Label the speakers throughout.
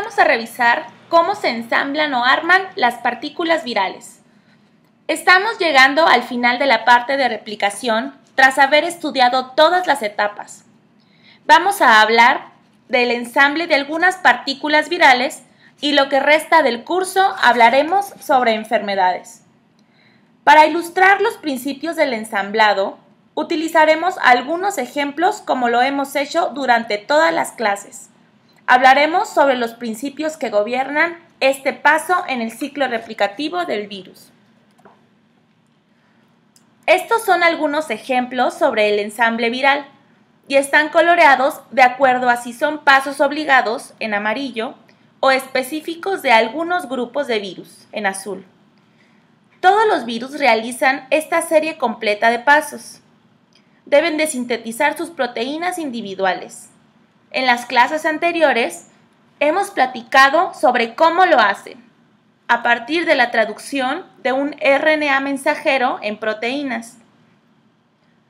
Speaker 1: vamos a revisar cómo se ensamblan o arman las partículas virales. Estamos llegando al final de la parte de replicación tras haber estudiado todas las etapas. Vamos a hablar del ensamble de algunas partículas virales y lo que resta del curso hablaremos sobre enfermedades. Para ilustrar los principios del ensamblado, utilizaremos algunos ejemplos como lo hemos hecho durante todas las clases. Hablaremos sobre los principios que gobiernan este paso en el ciclo replicativo del virus. Estos son algunos ejemplos sobre el ensamble viral y están coloreados de acuerdo a si son pasos obligados en amarillo o específicos de algunos grupos de virus en azul. Todos los virus realizan esta serie completa de pasos. Deben de sintetizar sus proteínas individuales. En las clases anteriores hemos platicado sobre cómo lo hacen, a partir de la traducción de un RNA mensajero en proteínas.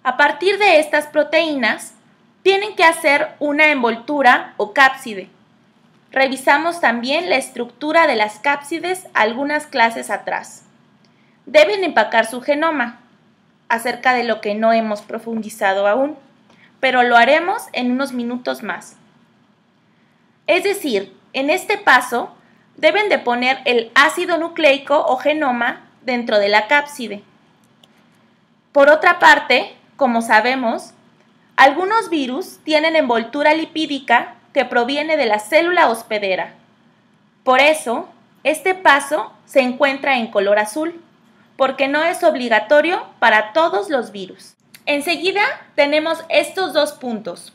Speaker 1: A partir de estas proteínas, tienen que hacer una envoltura o cápside. Revisamos también la estructura de las cápsides algunas clases atrás deben empacar su genoma, acerca de lo que no hemos profundizado aún, pero lo haremos en unos minutos más. Es decir, en este paso deben de poner el ácido nucleico o genoma dentro de la cápside. Por otra parte, como sabemos, algunos virus tienen envoltura lipídica que proviene de la célula hospedera. Por eso, este paso se encuentra en color azul porque no es obligatorio para todos los virus. Enseguida tenemos estos dos puntos,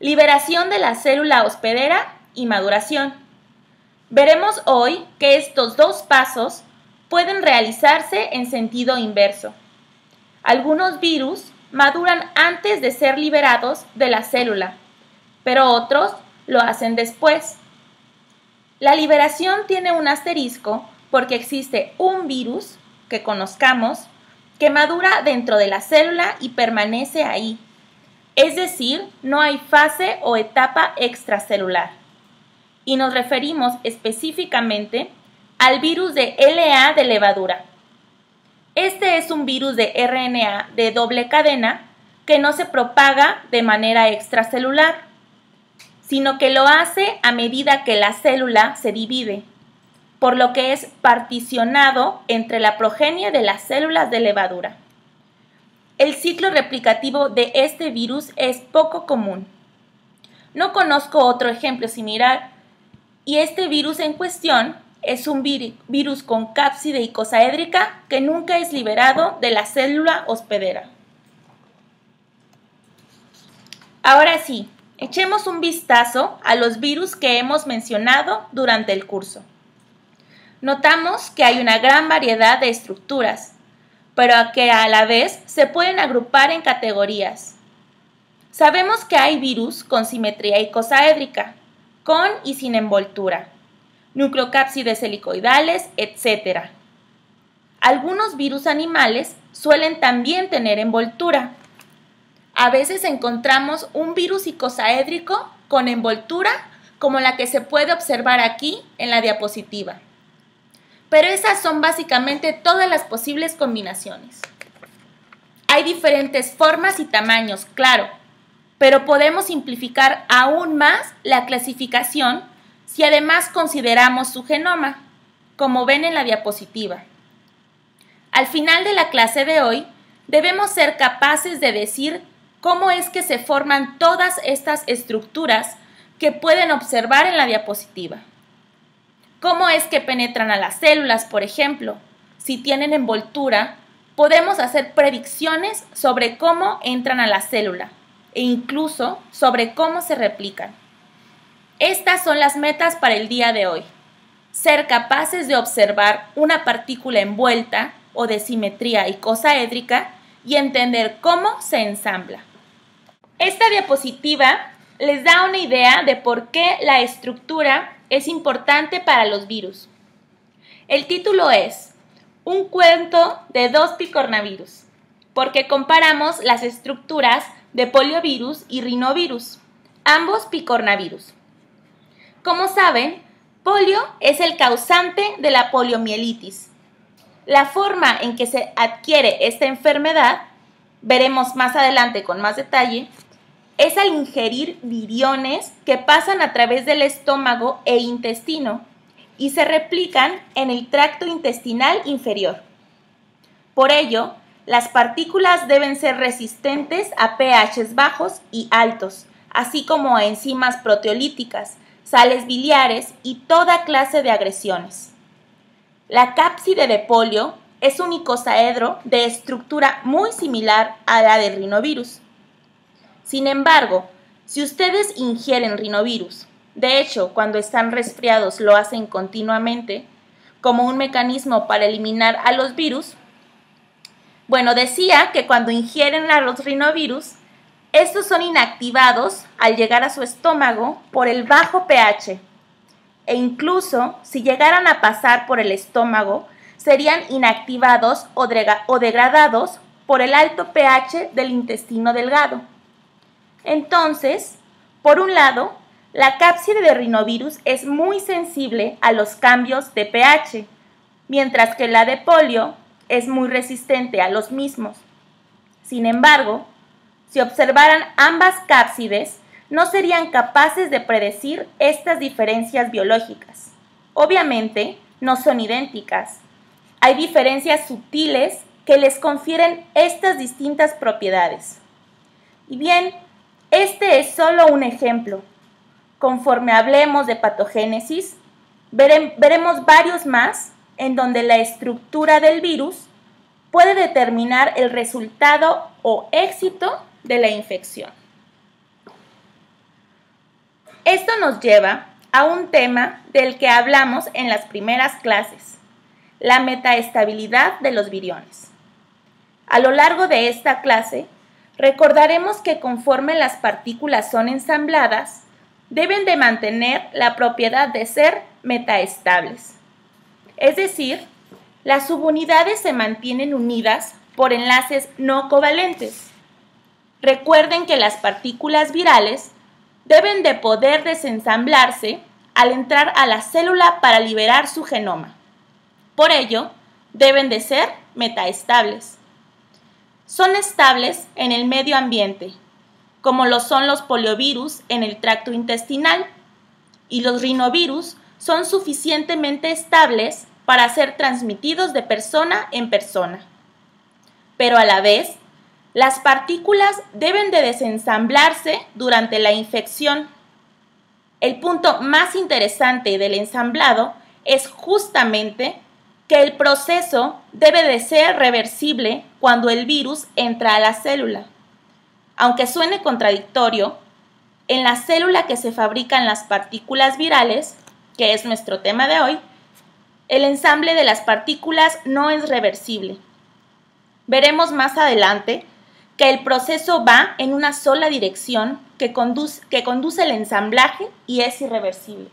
Speaker 1: liberación de la célula hospedera y maduración. Veremos hoy que estos dos pasos pueden realizarse en sentido inverso. Algunos virus maduran antes de ser liberados de la célula, pero otros lo hacen después. La liberación tiene un asterisco porque existe un virus que conozcamos que madura dentro de la célula y permanece ahí. Es decir, no hay fase o etapa extracelular. Y nos referimos específicamente al virus de LA de levadura. Este es un virus de RNA de doble cadena que no se propaga de manera extracelular, sino que lo hace a medida que la célula se divide por lo que es particionado entre la progenie de las células de levadura. El ciclo replicativo de este virus es poco común. No conozco otro ejemplo similar y este virus en cuestión es un virus con cápside icosaédrica que nunca es liberado de la célula hospedera. Ahora sí, echemos un vistazo a los virus que hemos mencionado durante el curso notamos que hay una gran variedad de estructuras, pero que a la vez se pueden agrupar en categorías. Sabemos que hay virus con simetría icosaédrica, con y sin envoltura, nucleocápsides helicoidales, etc. Algunos virus animales suelen también tener envoltura. A veces encontramos un virus icosaédrico con envoltura como la que se puede observar aquí en la diapositiva pero esas son básicamente todas las posibles combinaciones. Hay diferentes formas y tamaños, claro, pero podemos simplificar aún más la clasificación si además consideramos su genoma, como ven en la diapositiva. Al final de la clase de hoy, debemos ser capaces de decir cómo es que se forman todas estas estructuras que pueden observar en la diapositiva. ¿Cómo es que penetran a las células, por ejemplo? Si tienen envoltura, podemos hacer predicciones sobre cómo entran a la célula e incluso sobre cómo se replican. Estas son las metas para el día de hoy. Ser capaces de observar una partícula envuelta o de simetría icosaédrica y entender cómo se ensambla. Esta diapositiva les da una idea de por qué la estructura es importante para los virus. El título es Un cuento de dos picornavirus, porque comparamos las estructuras de poliovirus y rinovirus, ambos picornavirus. Como saben, Polio es el causante de la poliomielitis. La forma en que se adquiere esta enfermedad, veremos más adelante con más detalle, es al ingerir viriones que pasan a través del estómago e intestino y se replican en el tracto intestinal inferior. Por ello, las partículas deben ser resistentes a pHs bajos y altos, así como a enzimas proteolíticas, sales biliares y toda clase de agresiones. La cápside de polio es un icosaedro de estructura muy similar a la del rinovirus. Sin embargo, si ustedes ingieren rinovirus, de hecho, cuando están resfriados lo hacen continuamente, como un mecanismo para eliminar a los virus, bueno, decía que cuando ingieren a los rinovirus, estos son inactivados al llegar a su estómago por el bajo pH e incluso si llegaran a pasar por el estómago, serían inactivados o, degradados por el alto pH del intestino delgado. Entonces, por un lado, la cápside de rinovirus es muy sensible a los cambios de pH, mientras que la de polio es muy resistente a los mismos. Sin embargo, si observaran ambas cápsides, no serían capaces de predecir estas diferencias biológicas. Obviamente, no son idénticas. Hay diferencias sutiles que les confieren estas distintas propiedades. Y bien, este es solo un ejemplo. Conforme hablemos de patogénesis, veremos varios más en donde la estructura del virus puede determinar el resultado o éxito de la infección. Esto nos lleva a un tema del que hablamos en las primeras clases, la metaestabilidad de los viriones. A lo largo de esta clase, recordaremos que conforme las partículas son ensambladas, deben de mantener la propiedad de ser metaestables. Es decir, las subunidades se mantienen unidas por enlaces no covalentes. Recuerden que las partículas virales deben de poder desensamblarse al entrar a la célula para liberar su genoma. Por ello, deben de ser metaestables. Son estables en el medio ambiente, como lo son los poliovirus en el tracto intestinal, y los rinovirus son suficientemente estables para ser transmitidos de persona en persona. Pero a la vez, las partículas deben de desensamblarse durante la infección. El punto más interesante del ensamblado es justamente que el proceso debe de ser reversible cuando el virus entra a la célula. Aunque suene contradictorio, en la célula que se fabrican las partículas virales, que es nuestro tema de hoy, el ensamble de las partículas no es reversible. Veremos más adelante que el proceso va en una sola dirección que conduce, que conduce el ensamblaje y es irreversible.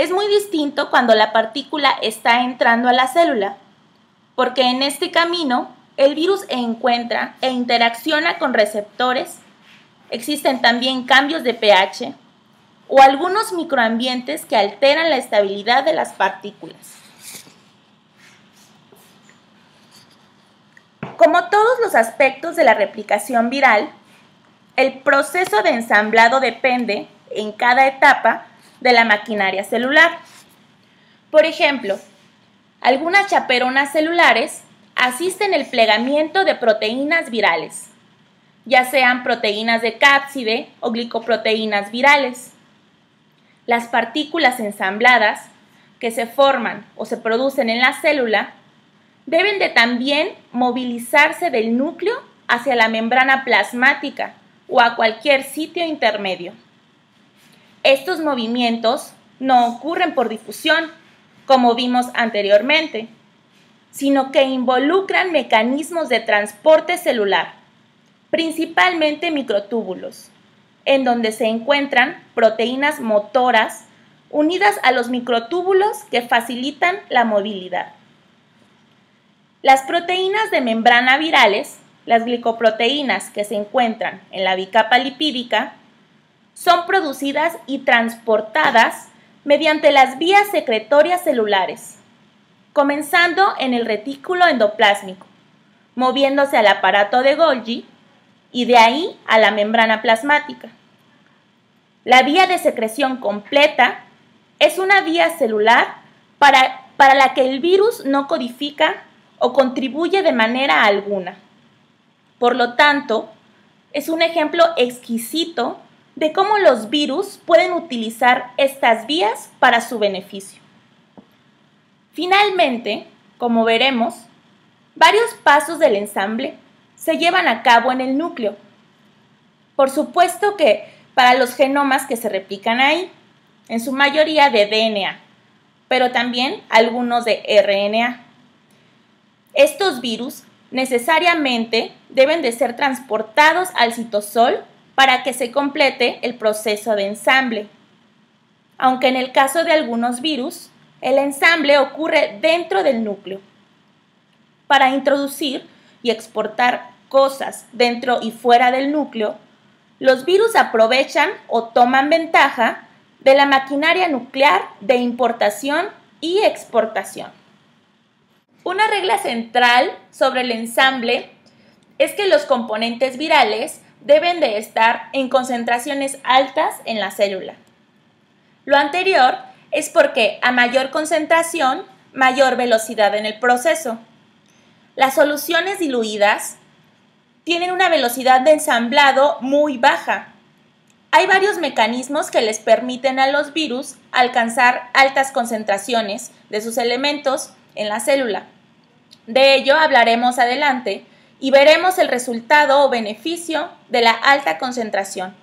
Speaker 1: Es muy distinto cuando la partícula está entrando a la célula, porque en este camino el virus encuentra e interacciona con receptores, existen también cambios de pH o algunos microambientes que alteran la estabilidad de las partículas. Como todos los aspectos de la replicación viral, el proceso de ensamblado depende, en cada etapa, de la maquinaria celular. Por ejemplo, algunas chaperonas celulares asisten el plegamiento de proteínas virales, ya sean proteínas de cápside o glicoproteínas virales. Las partículas ensambladas que se forman o se producen en la célula deben de también movilizarse del núcleo hacia la membrana plasmática o a cualquier sitio intermedio. Estos movimientos no ocurren por difusión, como vimos anteriormente, sino que involucran mecanismos de transporte celular, principalmente microtúbulos, en donde se encuentran proteínas motoras unidas a los microtúbulos que facilitan la movilidad. Las proteínas de membrana virales, las glicoproteínas que se encuentran en la bicapa lipídica, son producidas y transportadas mediante las vías secretorias celulares, comenzando en el retículo endoplásmico, moviéndose al aparato de Golgi y de ahí a la membrana plasmática. La vía de secreción completa es una vía celular para, para la que el virus no codifica o contribuye de manera alguna. Por lo tanto, es un ejemplo exquisito de cómo los virus pueden utilizar estas vías para su beneficio. Finalmente, como veremos, varios pasos del ensamble se llevan a cabo en el núcleo. Por supuesto que para los genomas que se replican ahí, en su mayoría de DNA, pero también algunos de RNA. Estos virus necesariamente deben de ser transportados al citosol para que se complete el proceso de ensamble. Aunque en el caso de algunos virus, el ensamble ocurre dentro del núcleo. Para introducir y exportar cosas dentro y fuera del núcleo, los virus aprovechan o toman ventaja de la maquinaria nuclear de importación y exportación. Una regla central sobre el ensamble es que los componentes virales deben de estar en concentraciones altas en la célula. Lo anterior es porque a mayor concentración, mayor velocidad en el proceso. Las soluciones diluidas tienen una velocidad de ensamblado muy baja. Hay varios mecanismos que les permiten a los virus alcanzar altas concentraciones de sus elementos en la célula. De ello hablaremos adelante y veremos el resultado o beneficio de la alta concentración,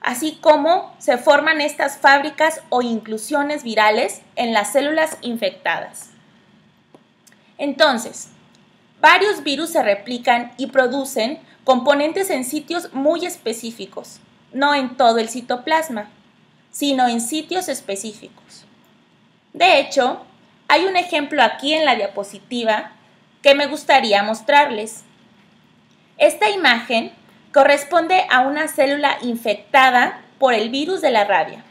Speaker 1: así como se forman estas fábricas o inclusiones virales en las células infectadas. Entonces, varios virus se replican y producen componentes en sitios muy específicos, no en todo el citoplasma, sino en sitios específicos. De hecho, hay un ejemplo aquí en la diapositiva que me gustaría mostrarles. Esta imagen corresponde a una célula infectada por el virus de la rabia.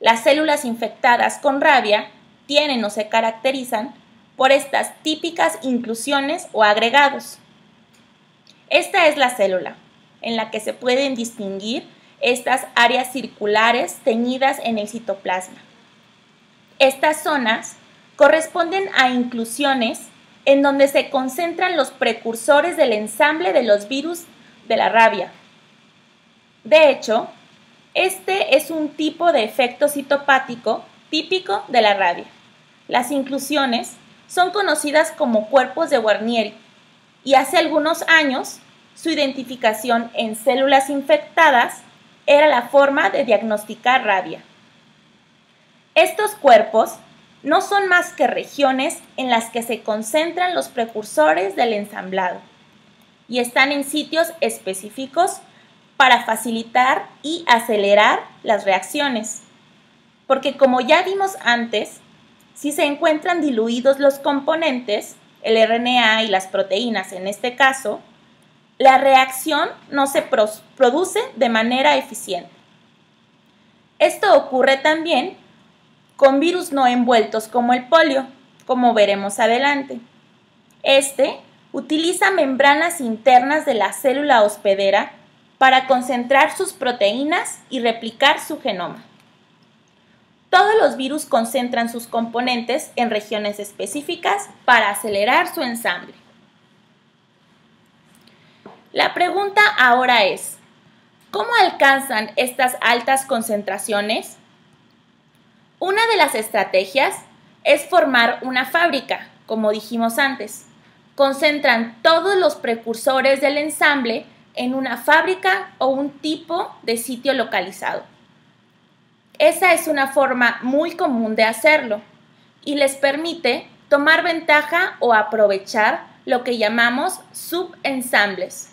Speaker 1: Las células infectadas con rabia tienen o se caracterizan por estas típicas inclusiones o agregados. Esta es la célula, en la que se pueden distinguir estas áreas circulares teñidas en el citoplasma. Estas zonas corresponden a inclusiones en donde se concentran los precursores del ensamble de los virus de la rabia. De hecho, este es un tipo de efecto citopático típico de la rabia. Las inclusiones son conocidas como cuerpos de Guarnieri y hace algunos años su identificación en células infectadas era la forma de diagnosticar rabia. Estos cuerpos no son más que regiones en las que se concentran los precursores del ensamblado y están en sitios específicos para facilitar y acelerar las reacciones. Porque como ya vimos antes, si se encuentran diluidos los componentes, el RNA y las proteínas en este caso, la reacción no se produce de manera eficiente. Esto ocurre también con virus no envueltos como el polio, como veremos adelante. Este utiliza membranas internas de la célula hospedera para concentrar sus proteínas y replicar su genoma. Todos los virus concentran sus componentes en regiones específicas para acelerar su ensamble. La pregunta ahora es, ¿cómo alcanzan estas altas concentraciones? Una de las estrategias es formar una fábrica, como dijimos antes. Concentran todos los precursores del ensamble en una fábrica o un tipo de sitio localizado. Esa es una forma muy común de hacerlo y les permite tomar ventaja o aprovechar lo que llamamos subensambles.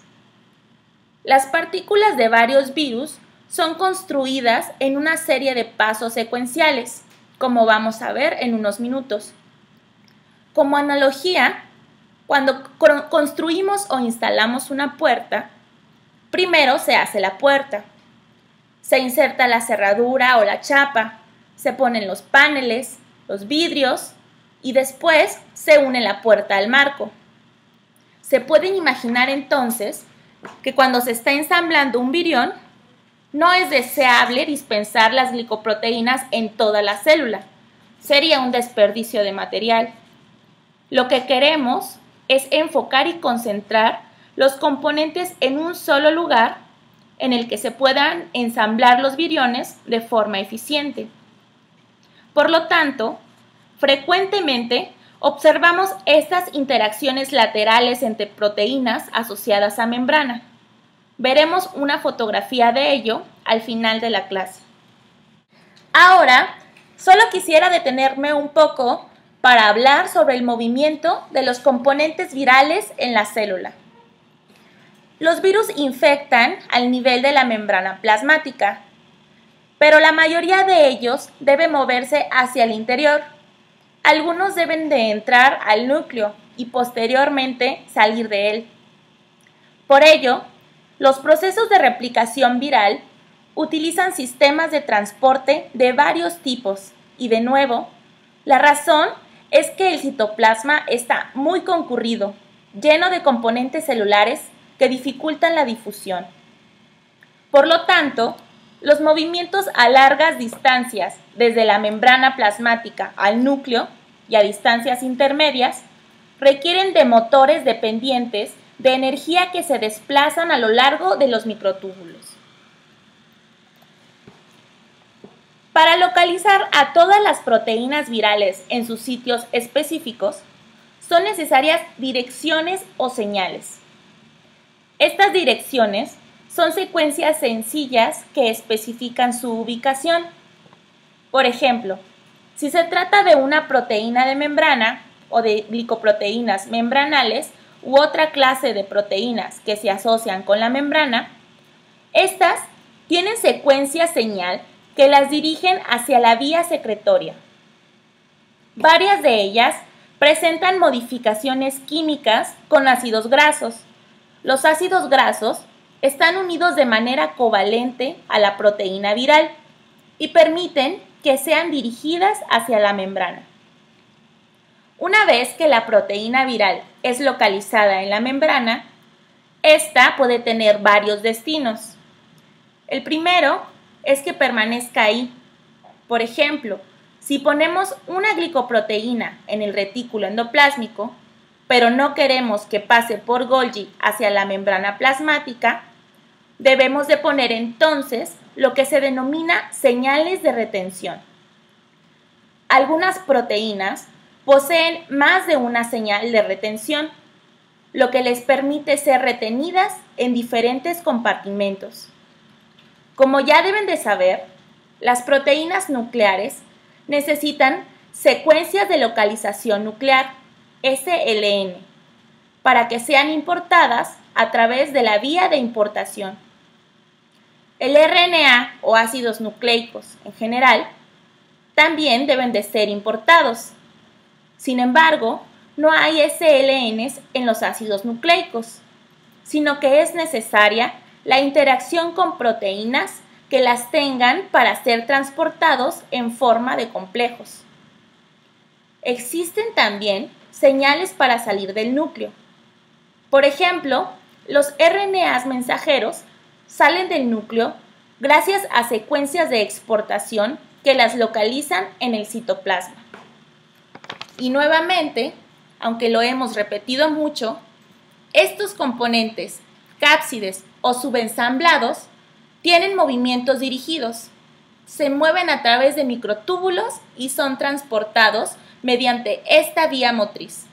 Speaker 1: Las partículas de varios virus son construidas en una serie de pasos secuenciales, como vamos a ver en unos minutos. Como analogía, cuando construimos o instalamos una puerta, primero se hace la puerta, se inserta la cerradura o la chapa, se ponen los paneles, los vidrios y después se une la puerta al marco. Se pueden imaginar entonces que cuando se está ensamblando un virión, no es deseable dispensar las glicoproteínas en toda la célula. Sería un desperdicio de material. Lo que queremos es enfocar y concentrar los componentes en un solo lugar en el que se puedan ensamblar los viriones de forma eficiente. Por lo tanto, frecuentemente observamos estas interacciones laterales entre proteínas asociadas a membrana. Veremos una fotografía de ello al final de la clase. Ahora, solo quisiera detenerme un poco para hablar sobre el movimiento de los componentes virales en la célula. Los virus infectan al nivel de la membrana plasmática, pero la mayoría de ellos debe moverse hacia el interior. Algunos deben de entrar al núcleo y posteriormente salir de él. Por ello, los procesos de replicación viral utilizan sistemas de transporte de varios tipos y de nuevo, la razón es que el citoplasma está muy concurrido, lleno de componentes celulares que dificultan la difusión. Por lo tanto, los movimientos a largas distancias, desde la membrana plasmática al núcleo y a distancias intermedias, requieren de motores dependientes de energía que se desplazan a lo largo de los microtúbulos. Para localizar a todas las proteínas virales en sus sitios específicos, son necesarias direcciones o señales. Estas direcciones son secuencias sencillas que especifican su ubicación. Por ejemplo, si se trata de una proteína de membrana o de glicoproteínas membranales u otra clase de proteínas que se asocian con la membrana, estas tienen secuencia señal que las dirigen hacia la vía secretoria. Varias de ellas presentan modificaciones químicas con ácidos grasos, los ácidos grasos están unidos de manera covalente a la proteína viral y permiten que sean dirigidas hacia la membrana. Una vez que la proteína viral es localizada en la membrana, esta puede tener varios destinos. El primero es que permanezca ahí. Por ejemplo, si ponemos una glicoproteína en el retículo endoplásmico, pero no queremos que pase por Golgi hacia la membrana plasmática, debemos de poner entonces lo que se denomina señales de retención. Algunas proteínas poseen más de una señal de retención, lo que les permite ser retenidas en diferentes compartimentos. Como ya deben de saber, las proteínas nucleares necesitan secuencias de localización nuclear SLN, para que sean importadas a través de la vía de importación. El RNA o ácidos nucleicos en general también deben de ser importados. Sin embargo, no hay SLNs en los ácidos nucleicos, sino que es necesaria la interacción con proteínas que las tengan para ser transportados en forma de complejos. Existen también señales para salir del núcleo. Por ejemplo, los RNAs mensajeros salen del núcleo gracias a secuencias de exportación que las localizan en el citoplasma. Y nuevamente, aunque lo hemos repetido mucho, estos componentes, cápsides o subensamblados, tienen movimientos dirigidos. Se mueven a través de microtúbulos y son transportados mediante esta vía motriz.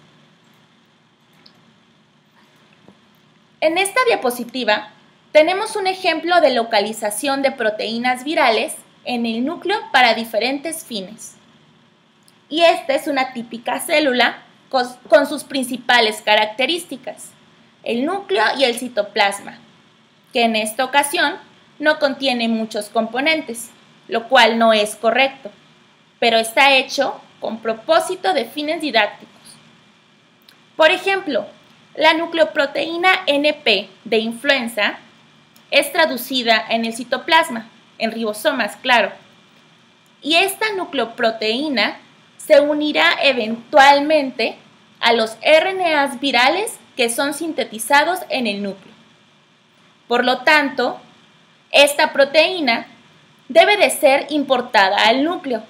Speaker 1: En esta diapositiva tenemos un ejemplo de localización de proteínas virales en el núcleo para diferentes fines. Y esta es una típica célula con, sus principales características, el núcleo y el citoplasma, que en esta ocasión no contiene muchos componentes, lo cual no es correcto, pero está hecho con propósito de fines didácticos. Por ejemplo, la nucleoproteína NP de influenza es traducida en el citoplasma, en ribosomas, claro. y esta nucleoproteína se unirá eventualmente a los RNAs virales que son sintetizados en el núcleo. Por lo tanto, esta proteína debe de ser importada al núcleo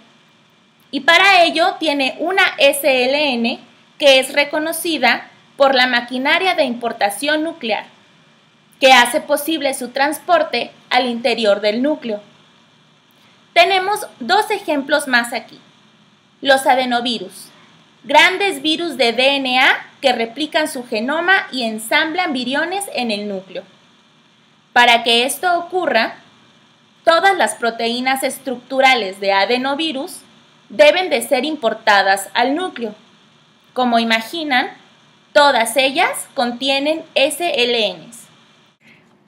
Speaker 1: y para ello tiene una SLN que es reconocida por la maquinaria de importación nuclear, que hace posible su transporte al interior del núcleo. Tenemos dos ejemplos más aquí. Los adenovirus, grandes virus de DNA que replican su genoma y ensamblan viriones en el núcleo. Para que esto ocurra, todas las proteínas estructurales de adenovirus deben de ser importadas al núcleo. Como imaginan, todas ellas contienen SLNs.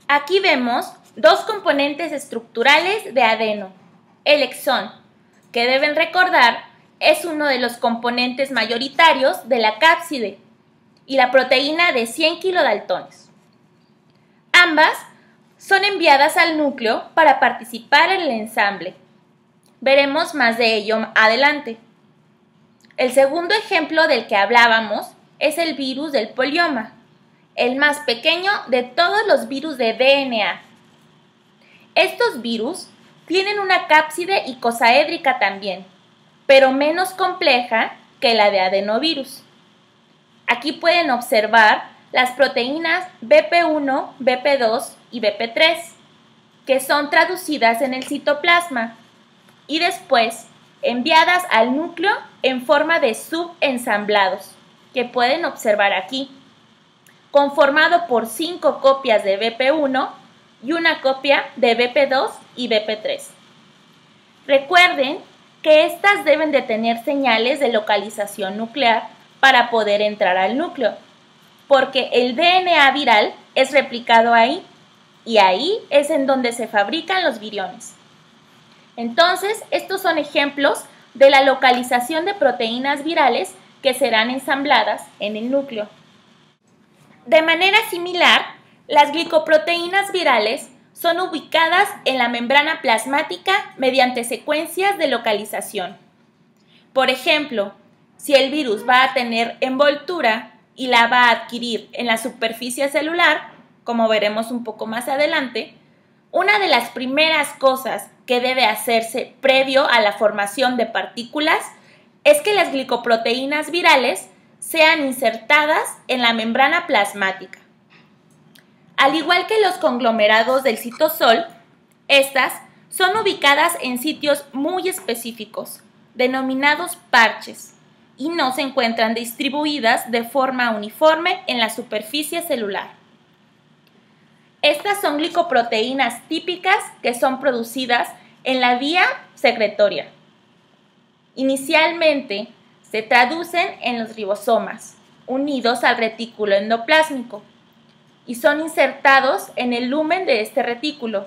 Speaker 1: Aquí vemos dos componentes estructurales de adeno, el exón, que deben recordar es uno de los componentes mayoritarios de la cápside y la proteína de 100 kilodaltones. Ambas son enviadas al núcleo para participar en el ensamble. Veremos más de ello adelante. El segundo ejemplo del que hablábamos es el virus del polioma, el más pequeño de todos los virus de DNA. Estos virus tienen una cápside icosaédrica también, pero menos compleja que la de adenovirus. Aquí pueden observar las proteínas BP1, BP2 y BP3, que son traducidas en el citoplasma y después enviadas al núcleo en forma de subensamblados, que pueden observar aquí, conformado por cinco copias de BP1 y una copia de BP2 y BP3. Recuerden que éstas deben de tener señales de localización nuclear para poder entrar al núcleo, porque el DNA viral es replicado ahí y ahí es en donde se fabrican los viriones. Entonces, estos son ejemplos de la localización de proteínas virales que serán ensambladas en el núcleo. De manera similar, las glicoproteínas virales son ubicadas en la membrana plasmática mediante secuencias de localización. Por ejemplo, si el virus va a tener envoltura y la va a adquirir en la superficie celular, como veremos un poco más adelante, una de las primeras cosas que debe hacerse previo a la formación de partículas es que las glicoproteínas virales sean insertadas en la membrana plasmática. Al igual que los conglomerados del citosol, estas son ubicadas en sitios muy específicos, denominados parches, y no se encuentran distribuidas de forma uniforme en la superficie celular. Estas son glicoproteínas típicas que son producidas en la vía secretoria. Inicialmente se traducen en los ribosomas, unidos al retículo endoplásmico y son insertados en el lumen de este retículo.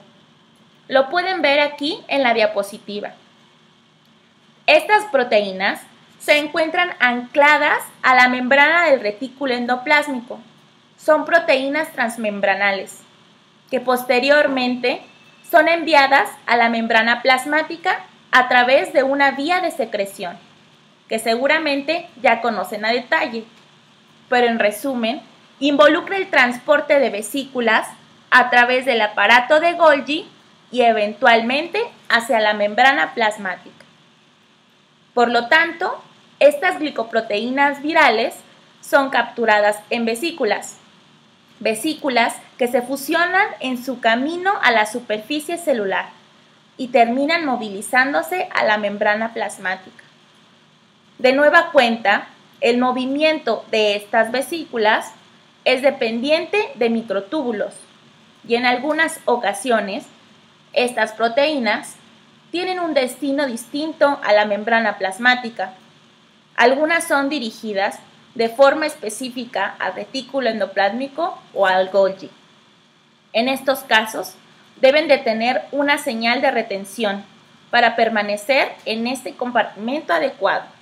Speaker 1: Lo pueden ver aquí en la diapositiva. Estas proteínas se encuentran ancladas a la membrana del retículo endoplásmico. Son proteínas transmembranales que posteriormente son enviadas a la membrana plasmática a través de una vía de secreción, que seguramente ya conocen a detalle. Pero en resumen, involucra el transporte de vesículas a través del aparato de Golgi y eventualmente hacia la membrana plasmática. Por lo tanto, estas glicoproteínas virales son capturadas en vesículas, vesículas que se fusionan en su camino a la superficie celular y terminan movilizándose a la membrana plasmática. De nueva cuenta, el movimiento de estas vesículas es dependiente de microtúbulos y en algunas ocasiones estas proteínas tienen un destino distinto a la membrana plasmática. Algunas son dirigidas de forma específica al retículo endoplásmico o al Golgi. En estos casos, deben de tener una señal de retención para permanecer en este compartimento adecuado.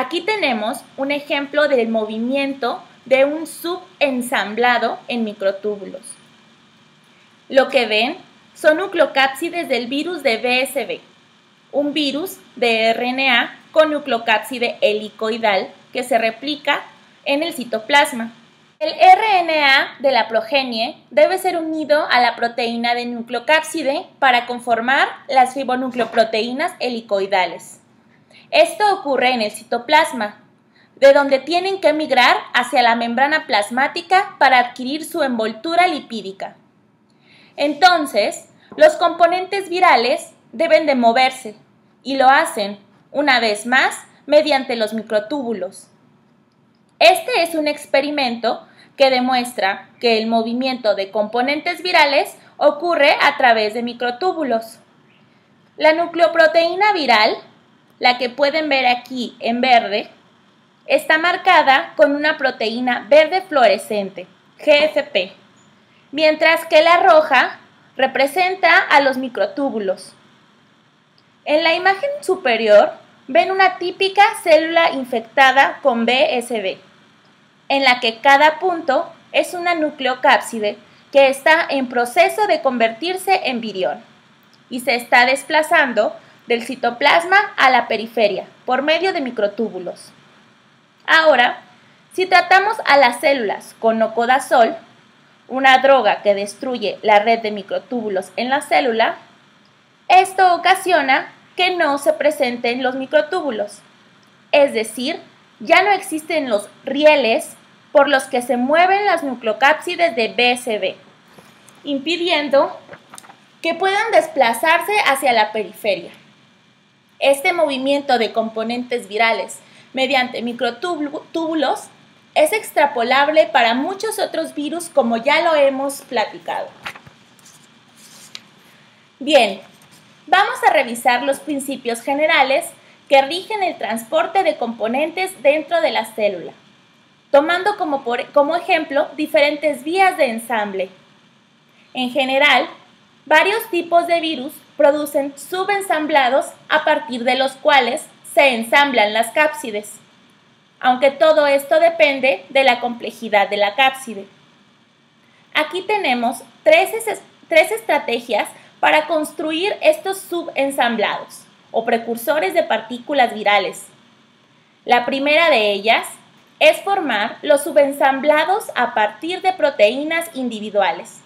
Speaker 1: Aquí tenemos un ejemplo del movimiento de un subensamblado en microtúbulos. Lo que ven son nucleocápsides del virus de BSB, un virus de RNA con nucleocápside helicoidal que se replica en el citoplasma. El RNA de la progenie debe ser unido a la proteína de nucleocápside para conformar las ribonucleoproteínas helicoidales. Esto ocurre en el citoplasma, de donde tienen que migrar hacia la membrana plasmática para adquirir su envoltura lipídica. Entonces, los componentes virales deben de moverse y lo hacen, una vez más, mediante los microtúbulos. Este es un experimento que demuestra que el movimiento de componentes virales ocurre a través de microtúbulos. La nucleoproteína viral, la que pueden ver aquí en verde, está marcada con una proteína verde fluorescente, GFP, mientras que la roja representa a los microtúbulos. En la imagen superior ven una típica célula infectada con BSB, en la que cada punto es una nucleocápside que está en proceso de convertirse en virión y se está desplazando del citoplasma a la periferia por medio de microtúbulos. Ahora, si tratamos a las células con nocodazol, una droga que destruye la red de microtúbulos en la célula, esto ocasiona que no se presenten los microtúbulos. Es decir, ya no existen los rieles por los que se mueven las nucleocápsides de BSB, impidiendo que puedan desplazarse hacia la periferia. Este movimiento de componentes virales mediante microtúbulos es extrapolable para muchos otros virus como ya lo hemos platicado. Bien, vamos a revisar los principios generales que rigen el transporte de componentes dentro de la célula, tomando como, como ejemplo diferentes vías de ensamble. En general, varios tipos de virus producen subensamblados a partir de los cuales se ensamblan las cápsides, aunque todo esto depende de la complejidad de la cápside. Aquí tenemos tres, estrategias para construir estos subensamblados o precursores de partículas virales. La primera de ellas es formar los subensamblados a partir de proteínas individuales,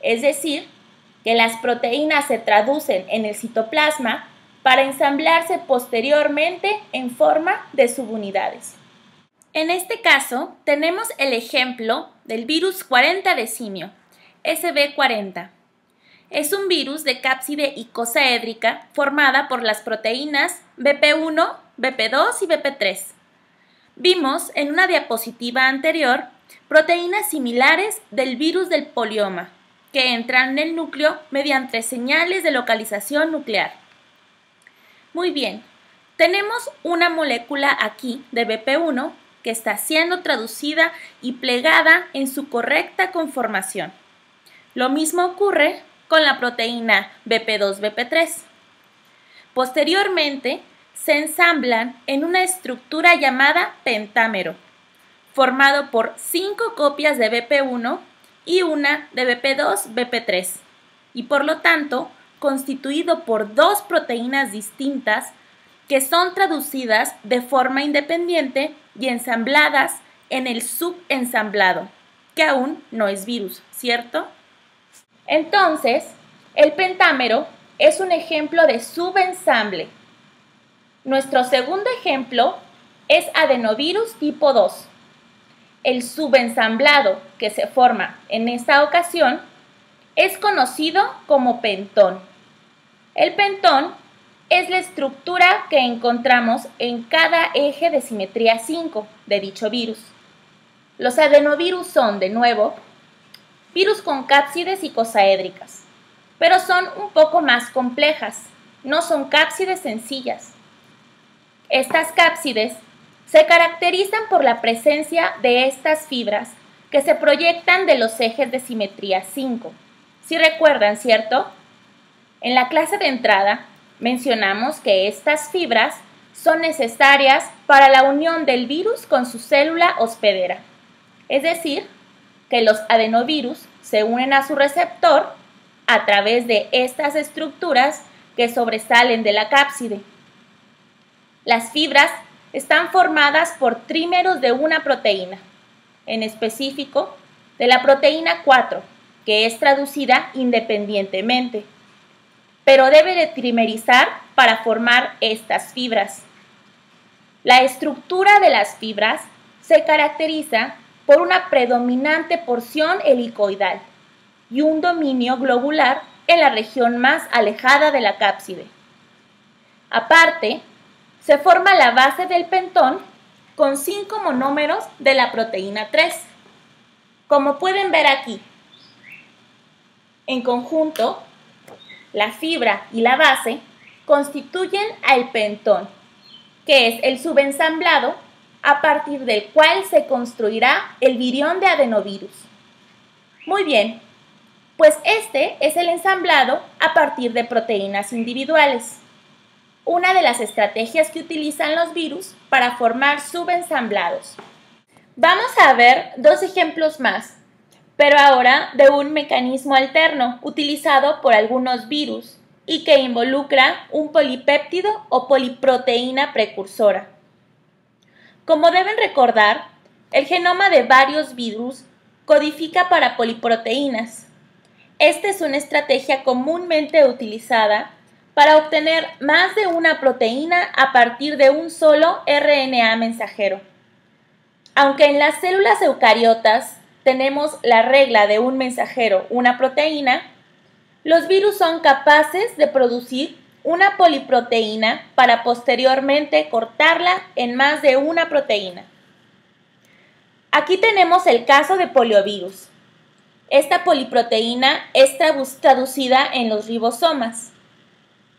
Speaker 1: es decir, que las proteínas se traducen en el citoplasma para ensamblarse posteriormente en forma de subunidades. En este caso, tenemos el ejemplo del virus 40 de simio, SB40. Es un virus de cápside icosaédrica formada por las proteínas BP1, BP2 y BP3. Vimos en una diapositiva anterior proteínas similares del virus del polioma, que entran en el núcleo mediante señales de localización nuclear. Muy bien, tenemos una molécula aquí de BP1 que está siendo traducida y plegada en su correcta conformación. Lo mismo ocurre con la proteína BP2-BP3. Posteriormente, se ensamblan en una estructura llamada pentámero, formado por cinco copias de BP1 y una de BP2-BP3, y por lo tanto constituido por dos proteínas distintas que son traducidas de forma independiente y ensambladas en el subensamblado, que aún no es virus, ¿cierto? Entonces, el pentámero es un ejemplo de subensamble. Nuestro segundo ejemplo es adenovirus tipo 2. El subensamblado que se forma en esta ocasión es conocido como pentón. El pentón es la estructura que encontramos en cada eje de simetría 5 de dicho virus. Los adenovirus son, de nuevo, virus con cápsides icosaédricas, pero son un poco más complejas, no son cápsides sencillas. Estas cápsides se caracterizan por la presencia de estas fibras que se proyectan de los ejes de simetría 5 si recuerdan, ¿cierto? En la clase de entrada mencionamos que estas fibras son necesarias para la unión del virus con su célula hospedera. Es decir, que los adenovirus se unen a su receptor a través de estas estructuras que sobresalen de la cápside. Las fibras están formadas por trímeros de una proteína, en específico de la proteína 4, que es traducida independientemente, pero debe de trimerizar para formar estas fibras. La estructura de las fibras se caracteriza por una predominante porción helicoidal y un dominio globular en la región más alejada de la cápside. Aparte, se forma la base del pentón con cinco monómeros de la proteína 3. Como pueden ver aquí, en conjunto, la fibra y la base constituyen al pentón, que es el subensamblado a partir del cual se construirá el virión de adenovirus. Muy bien, pues este es el ensamblado a partir de proteínas individuales, una de las estrategias que utilizan los virus para formar subensamblados. Vamos a ver dos ejemplos más, pero ahora de un mecanismo alterno utilizado por algunos virus y que involucra un polipéptido o poliproteína precursora. Como deben recordar, el genoma de varios virus codifica para poliproteínas. Esta es una estrategia comúnmente utilizada para obtener más de una proteína a partir de un solo RNA mensajero. Aunque en las células eucariotas tenemos la regla de un mensajero, una proteína, los virus son capaces de producir una poliproteína para posteriormente cortarla en más de una proteína. Aquí tenemos el caso de poliovirus. Esta poliproteína es traducida en los ribosomas.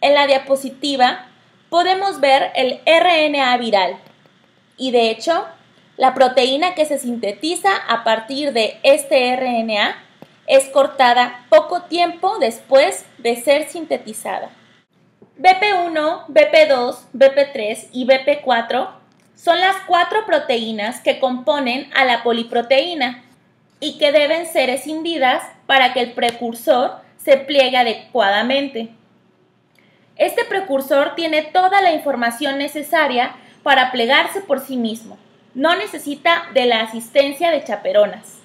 Speaker 1: En la diapositiva podemos ver el RNA viral y de hecho la proteína que se sintetiza a partir de este RNA es cortada poco tiempo después de ser sintetizada. BP1, BP2, BP3 y BP4 son las cuatro proteínas que componen a la poliproteína y que deben ser escindidas para que el precursor se pliegue adecuadamente. Este precursor tiene toda la información necesaria para plegarse por sí mismo. No necesita de la asistencia de chaperonas.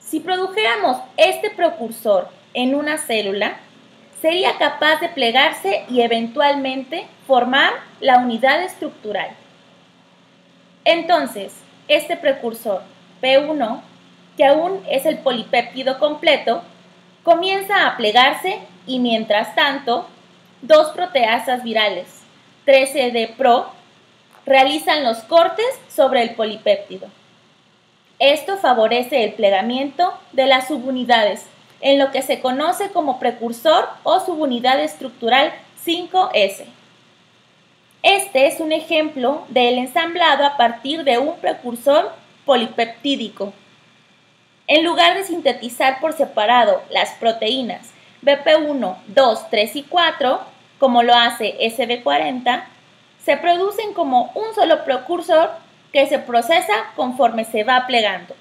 Speaker 1: Si produjéramos este precursor en una célula, sería capaz de plegarse y eventualmente formar la unidad estructural. Entonces, este precursor P1, que aún es el polipéptido completo, comienza a plegarse y mientras tanto, dos proteasas virales, 13D-Pro, realizan los cortes sobre el polipéptido. Esto favorece el plegamiento de las subunidades en lo que se conoce como precursor o subunidad estructural 5S. Este es un ejemplo del ensamblado a partir de un precursor polipeptídico. En lugar de sintetizar por separado las proteínas BP1, 2, 3 y 4, como lo hace SB40, se producen como un solo precursor que se procesa conforme se va plegando.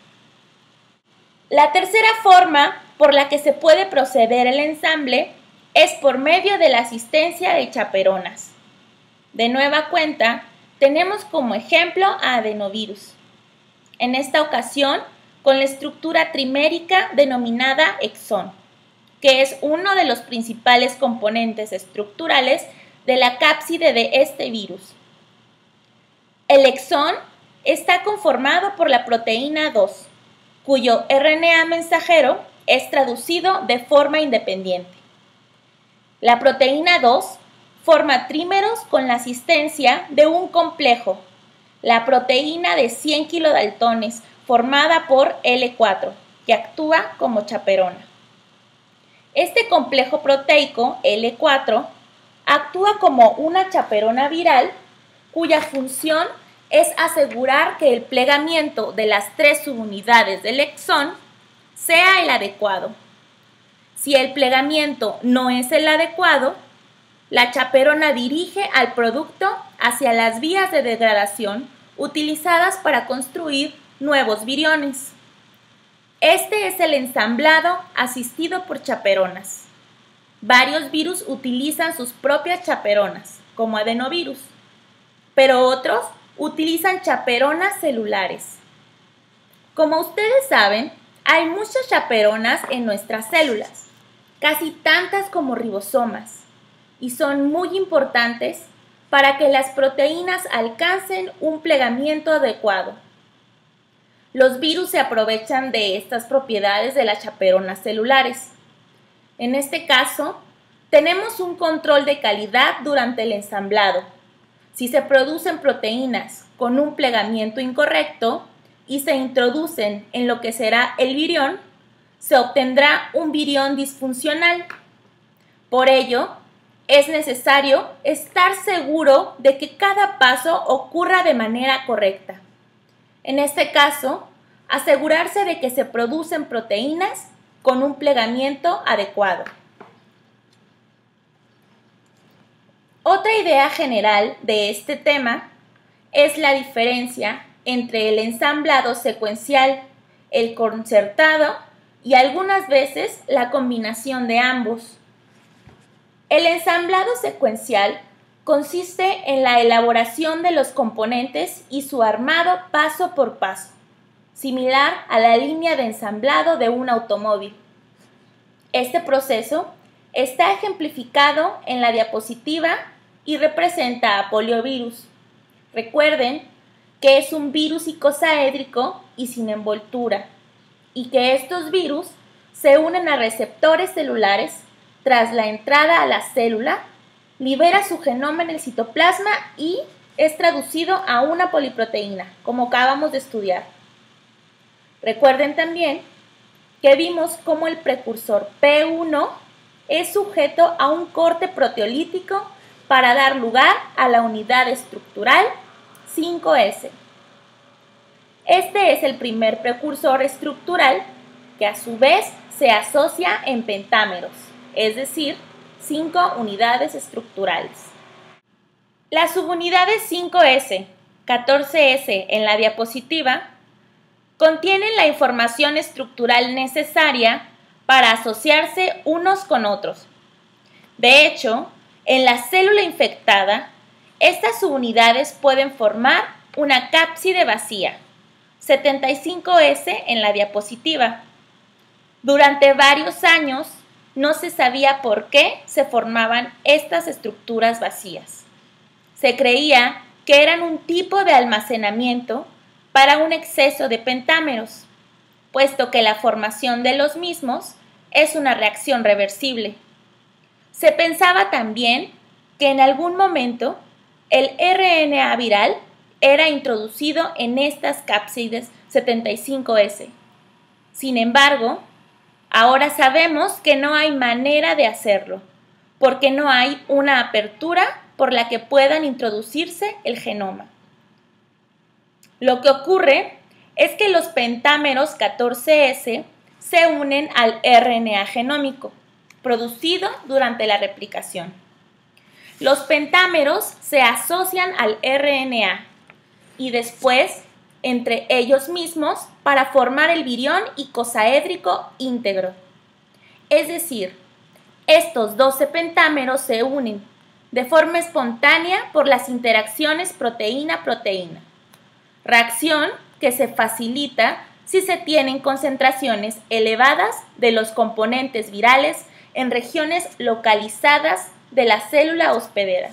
Speaker 1: La tercera forma por la que se puede proceder el ensamble es por medio de la asistencia de chaperonas. De nueva cuenta, tenemos como ejemplo a adenovirus. En esta ocasión, con la estructura trimérica denominada exón, que es uno de los principales componentes estructurales de la cápside de este virus. El exón está conformado por la proteína 2, cuyo RNA mensajero es traducido de forma independiente. La proteína 2 forma trímeros con la asistencia de un complejo, la proteína de 100 kilodaltones formada por L4, que actúa como chaperona. Este complejo proteico L4 actúa como una chaperona viral cuya función es asegurar que el plegamiento de las tres subunidades del exón sea el adecuado. Si el plegamiento no es el adecuado, la chaperona dirige al producto hacia las vías de degradación utilizadas para construir nuevos viriones. Este es el ensamblado asistido por chaperonas. varios virus utilizan sus propias chaperonas, como adenovirus, pero otros utilizan chaperonas celulares. Como ustedes saben, hay muchas chaperonas en nuestras células, casi tantas como ribosomas, y son muy importantes para que las proteínas alcancen un plegamiento adecuado. Los virus se aprovechan de estas propiedades de las chaperonas celulares. En este caso, tenemos un control de calidad durante el ensamblado. Si se producen proteínas con un plegamiento incorrecto y se introducen en lo que será el virión, se obtendrá un virión disfuncional. Por ello, es necesario estar seguro de que cada paso ocurra de manera correcta. En este caso, asegurarse de que se producen proteínas con un plegamiento adecuado. Otra idea general de este tema es la diferencia entre el ensamblado secuencial, el concertado y algunas veces la combinación de ambos. El ensamblado secuencial consiste en la elaboración de los componentes y su armado paso por paso, similar a la línea de ensamblado de un automóvil. Este proceso está ejemplificado en la diapositiva y representa a poliovirus. Recuerden que es un virus icosaédrico y sin envoltura, y que estos virus se unen a receptores celulares tras la entrada a la célula libera su genoma en el citoplasma y es traducido a una poliproteína, como acabamos de estudiar. Recuerden también que vimos cómo el precursor P1 es sujeto a un corte proteolítico para dar lugar a la unidad estructural 5S. Este es el primer precursor estructural que a su vez se asocia en pentámeros, es decir, 5 unidades estructurales. Las subunidades 5S, 14S en la diapositiva, contienen la información estructural necesaria para asociarse unos con otros. De hecho, en la célula infectada, estas subunidades pueden formar una cápside vacía, 75S en la diapositiva. Durante varios años, no se sabía por qué se formaban estas estructuras vacías. Se creía que eran un tipo de almacenamiento para un exceso de pentámeros, puesto que la formación de los mismos es una reacción reversible. Se pensaba también que en algún momento el RNA viral era introducido en estas cápsides 75S. Sin embargo, Ahora sabemos que no hay manera de hacerlo, porque no hay una apertura por la que puedan introducirse el genoma. Lo que ocurre es que los pentámeros 14S se unen al RNA genómico, producido durante la replicación. Los pentámeros se asocian al RNA y después entre ellos mismos para formar el virión icosaédrico íntegro. Es decir, estos 12 pentámeros se unen de forma espontánea por las interacciones proteína-proteína, reacción que se facilita si se tienen concentraciones elevadas de los componentes virales en regiones localizadas de la célula hospedera.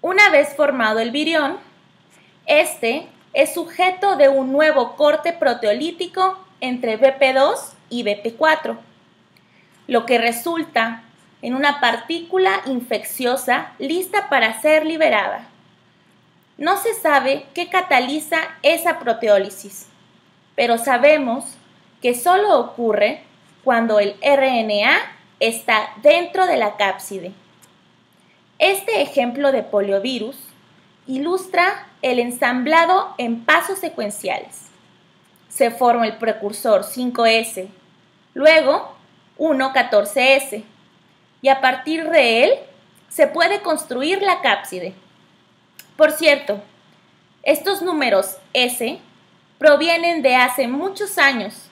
Speaker 1: Una vez formado el virión, este es sujeto de un nuevo corte proteolítico entre BP2 y BP4, lo que resulta en una partícula infecciosa lista para ser liberada. No se sabe qué cataliza esa proteólisis, pero sabemos que solo ocurre cuando el RNA está dentro de la cápside. Este ejemplo de poliovirus ilustra el ensamblado en pasos secuenciales. Se forma el precursor 5S, luego 1,14S, y a partir de él se puede construir la cápside. Por cierto, estos números S provienen de hace muchos años.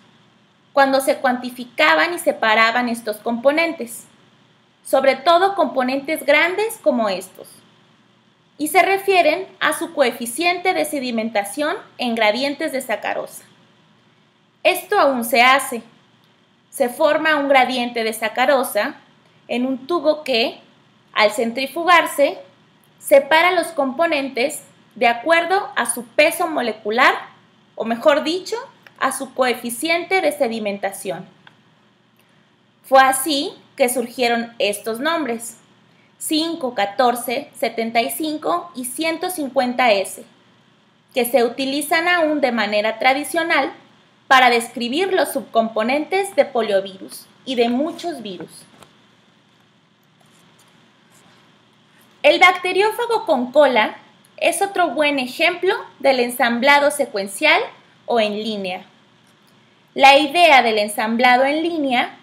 Speaker 1: cuando se cuantificaban y separaban estos componentes, sobre todo componentes grandes como estos, y se refieren a su coeficiente de sedimentación en gradientes de sacarosa. Esto aún se hace. Se forma un gradiente de sacarosa en un tubo que, al centrifugarse, separa los componentes de acuerdo a su peso molecular, o mejor dicho, a su coeficiente de sedimentación. Fue así que surgieron estos nombres, 5, 14, 75 y 150S, que se utilizan aún de manera tradicional para describir los subcomponentes de poliovirus y de muchos virus. El bacteriófago con cola es otro buen ejemplo del ensamblado secuencial o en línea. La idea del ensamblado en línea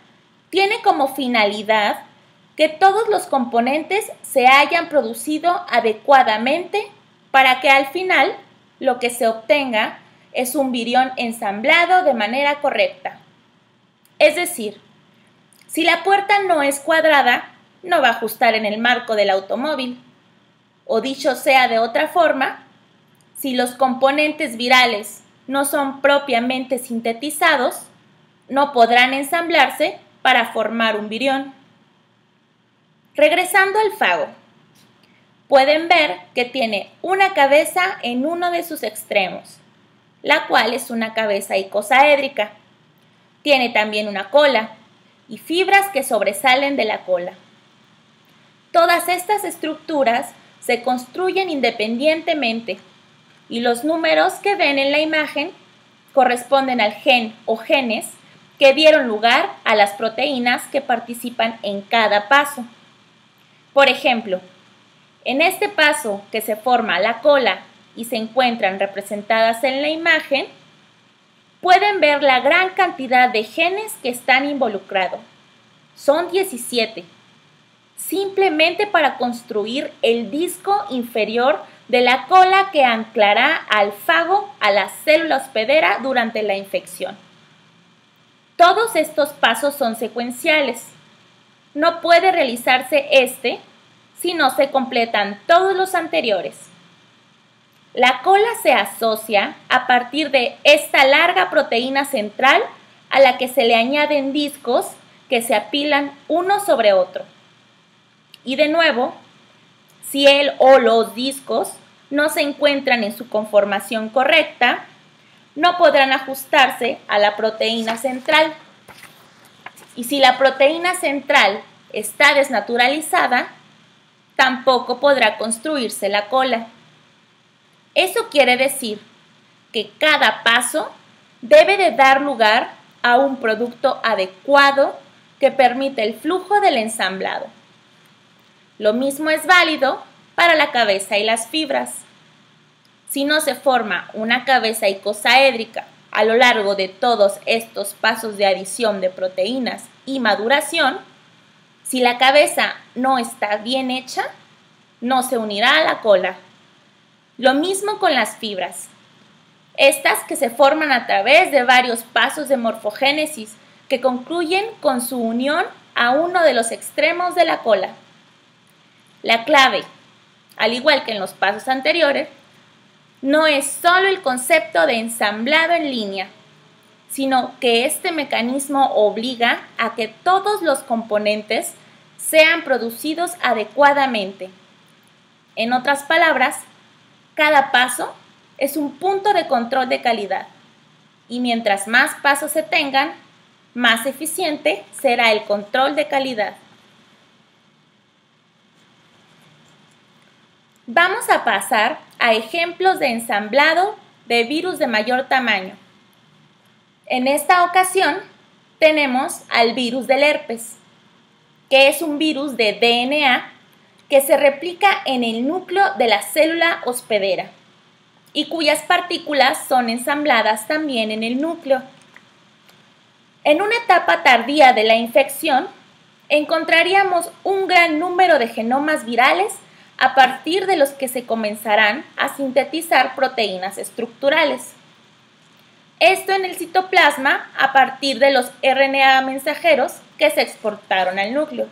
Speaker 1: tiene como finalidad que todos los componentes se hayan producido adecuadamente para que al final lo que se obtenga es un virión ensamblado de manera correcta. Es decir, si la puerta no es cuadrada, no va a ajustar en el marco del automóvil. O dicho sea de otra forma, si los componentes virales no son propiamente sintetizados, no podrán ensamblarse para formar un virión. Regresando al fago, pueden ver que tiene una cabeza en uno de sus extremos, la cual es una cabeza icosaédrica. Tiene también una cola y fibras que sobresalen de la cola. Todas estas estructuras se construyen independientemente y los números que ven en la imagen corresponden al gen o genes que dieron lugar a las proteínas que participan en cada paso. Por ejemplo, en este paso que se forma la cola y se encuentran representadas en la imagen, pueden ver la gran cantidad de genes que están involucrados. Son 17 simplemente para construir el disco inferior de la cola que anclará al fago a la célula hospedera durante la infección. Todos estos pasos son secuenciales. No puede realizarse este si no se completan todos los anteriores. La cola se asocia a partir de esta larga proteína central a la que se le añaden discos que se apilan uno sobre otro. Y de nuevo, si el o los discos no se encuentran en su conformación correcta, no podrán ajustarse a la proteína central. Y si la proteína central está desnaturalizada, tampoco podrá construirse la cola. Eso quiere decir que cada paso debe de dar lugar a un producto adecuado que permite el flujo del ensamblado. Lo mismo es válido para la cabeza y las fibras. Si no se forma una cabeza icosaédrica a lo largo de todos estos pasos de adición de proteínas y maduración, si la cabeza no está bien hecha, no se unirá a la cola. Lo mismo con las fibras. Estas que se forman a través de varios pasos de morfogénesis que concluyen con su unión a uno de los extremos de la cola. La clave, al igual que en los pasos anteriores, no es solo el concepto de ensamblado en línea, sino que este mecanismo obliga a que todos los componentes sean producidos adecuadamente. En otras palabras, cada paso es un punto de control de calidad y mientras más pasos se tengan, más eficiente será el control de calidad. Vamos a pasar a ejemplos de ensamblado de virus de mayor tamaño. En esta ocasión tenemos al virus del herpes, que es un virus de DNA que se replica en el núcleo de la célula hospedera y cuyas partículas son ensambladas también en el núcleo. En una etapa tardía de la infección, encontraríamos un gran número de genomas virales a partir de los que se comenzarán a sintetizar proteínas estructurales. Esto en el citoplasma a partir de los RNA mensajeros que se exportaron al núcleo.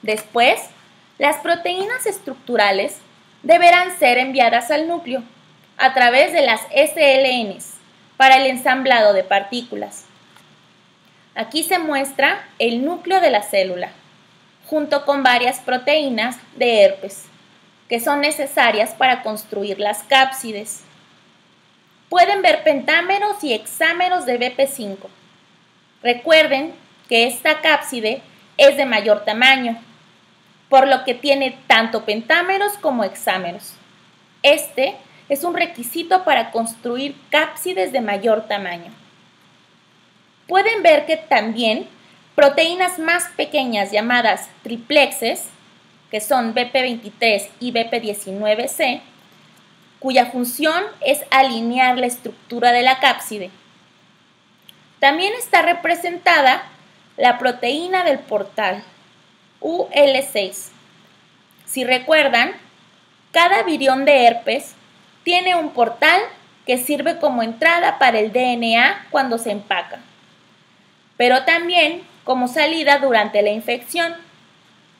Speaker 1: Después, las proteínas estructurales deberán ser enviadas al núcleo a través de las SLNs para el ensamblado de partículas. Aquí se muestra el núcleo de la célula, junto con varias proteínas de herpes, que son necesarias para construir las cápsides. Pueden ver pentámeros y hexámeros de BP5. Recuerden que esta cápside es de mayor tamaño, por lo que tiene tanto pentámeros como hexámeros. Este es un requisito para construir cápsides de mayor tamaño pueden ver que también proteínas más pequeñas llamadas triplexes, que son BP23 y BP19C, cuya función es alinear la estructura de la cápside. También está representada la proteína del portal, UL6. Si recuerdan, cada virión de herpes tiene un portal que sirve como entrada para el DNA cuando se empaca pero también como salida durante la infección.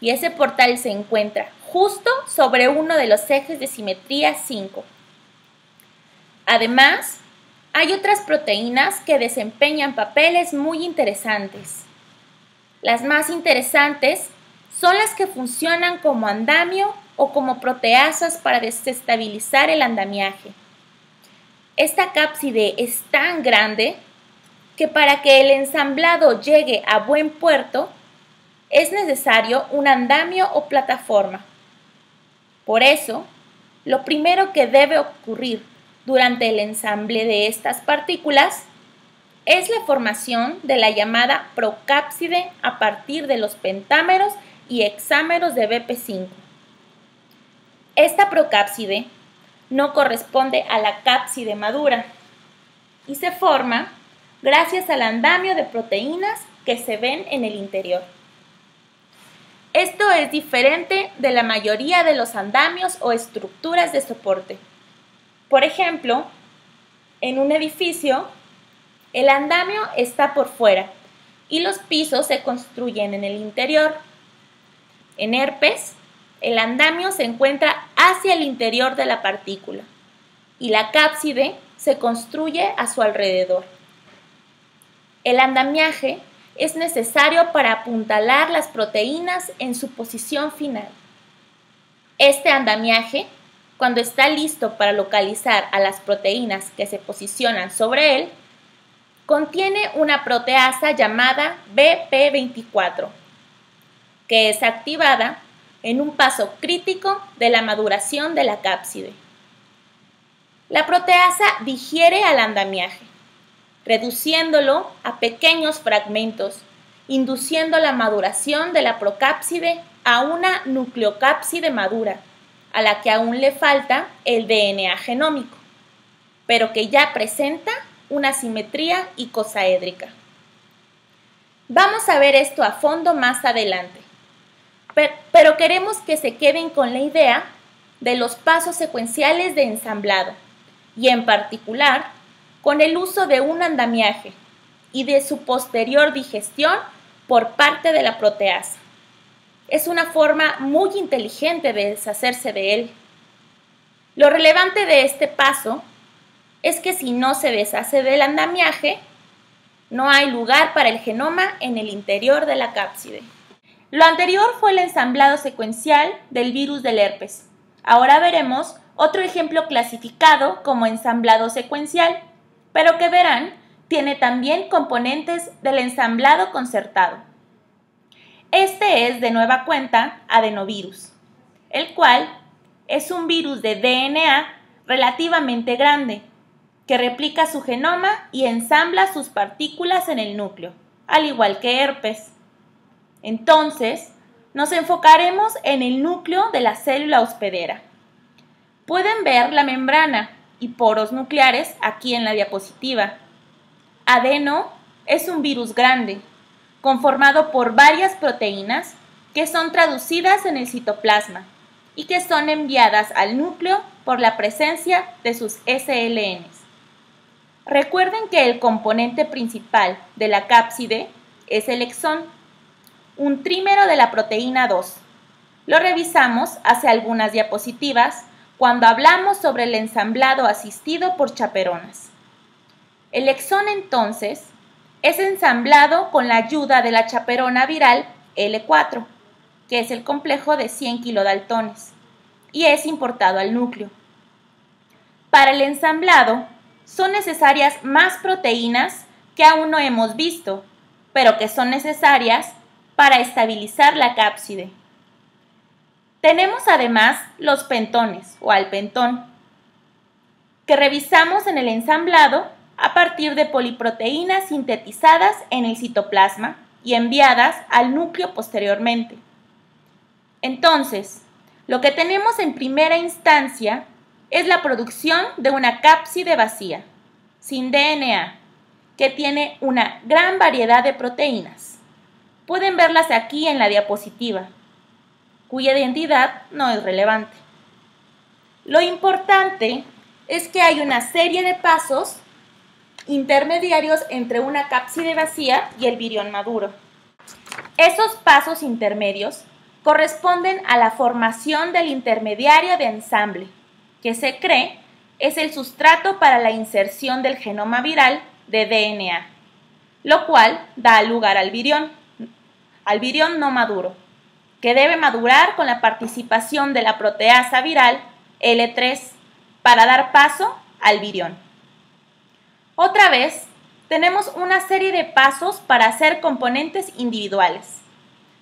Speaker 1: Y ese portal se encuentra justo sobre uno de los ejes de simetría 5. Además, hay otras proteínas que desempeñan papeles muy interesantes. Las más interesantes son las que funcionan como andamio o como proteasas para desestabilizar el andamiaje. Esta cápside es tan grande que para que el ensamblado llegue a buen puerto es necesario un andamio o plataforma. Por eso, lo primero que debe ocurrir durante el ensamble de estas partículas es la formación de la llamada procápside a partir de los pentámeros y hexámeros de BP5. Esta procápside no corresponde a la cápside madura y se forma gracias al andamio de proteínas que se ven en el interior. Esto es diferente de la mayoría de los andamios o estructuras de soporte. Por ejemplo, en un edificio, el andamio está por fuera y los pisos se construyen en el interior. En herpes, el andamio se encuentra hacia el interior de la partícula y la cápside se construye a su alrededor. El andamiaje es necesario para apuntalar las proteínas en su posición final. Este andamiaje, cuando está listo para localizar a las proteínas que se posicionan sobre él, contiene una proteasa llamada BP24, que es activada en un paso crítico de la maduración de la cápside. La proteasa digiere al andamiaje reduciéndolo a pequeños fragmentos, induciendo la maduración de la procápside a una nucleocápside madura, a la que aún le falta el DNA genómico, pero que ya presenta una simetría icosaédrica. Vamos a ver esto a fondo más adelante, pero queremos que se queden con la idea de los pasos secuenciales de ensamblado y en particular con el uso de un andamiaje y de su posterior digestión por parte de la proteasa. Es una forma muy inteligente de deshacerse de él. Lo relevante de este paso es que si no se deshace del andamiaje, no hay lugar para el genoma en el interior de la cápside. Lo anterior fue el ensamblado secuencial del virus del herpes. Ahora veremos otro ejemplo clasificado como ensamblado secuencial pero que verán tiene también componentes del ensamblado concertado. Este es de nueva cuenta adenovirus, el cual es un virus de DNA relativamente grande, que replica su genoma y ensambla sus partículas en el núcleo, al igual que herpes. Entonces, nos enfocaremos en el núcleo de la célula hospedera. Pueden ver la membrana, y poros nucleares aquí en la diapositiva. Adeno es un virus grande, conformado por varias proteínas que son traducidas en el citoplasma y que son enviadas al núcleo por la presencia de sus SLNs. Recuerden que el componente principal de la cápside es el exón, un trímero de la proteína 2. Lo revisamos hace algunas diapositivas cuando hablamos sobre el ensamblado asistido por chaperonas. El exón entonces es ensamblado con la ayuda de la chaperona viral L4, que es el complejo de 100 kilodaltones, y es importado al núcleo. Para el ensamblado son necesarias más proteínas que aún no hemos visto, pero que son necesarias para estabilizar la cápside. Tenemos además los pentones o alpentón, que revisamos en el ensamblado a partir de poliproteínas sintetizadas en el citoplasma y enviadas al núcleo posteriormente. Entonces, lo que tenemos en primera instancia es la producción de una cápside vacía, sin DNA, que tiene una gran variedad de proteínas. Pueden verlas aquí en la diapositiva cuya identidad no es relevante. Lo importante es que hay una serie de pasos intermediarios entre una cápside vacía y el virión maduro. Esos pasos intermedios corresponden a la formación del intermediario de ensamble, que se cree es el sustrato para la inserción del genoma viral de DNA, lo cual da lugar al virión, al virión no maduro que debe madurar con la participación de la proteasa viral L3 para dar paso al virión. Otra vez, tenemos una serie de pasos para hacer componentes individuales.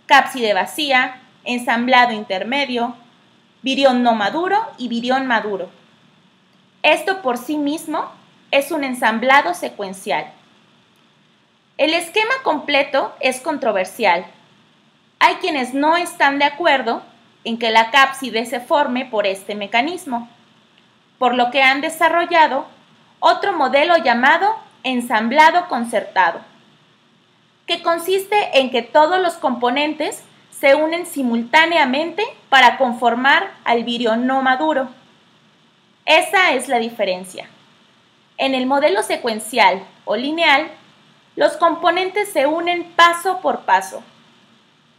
Speaker 1: Cápside vacía, ensamblado intermedio, virión no maduro y virión maduro. Esto por sí mismo es un ensamblado secuencial. El esquema completo es controversial hay quienes no están de acuerdo en que la cápside se forme por este mecanismo, por lo que han desarrollado otro modelo llamado ensamblado concertado, que consiste en que todos los componentes se unen simultáneamente para conformar al virión no maduro. Esa es la diferencia. En el modelo secuencial o lineal, los componentes se unen paso por paso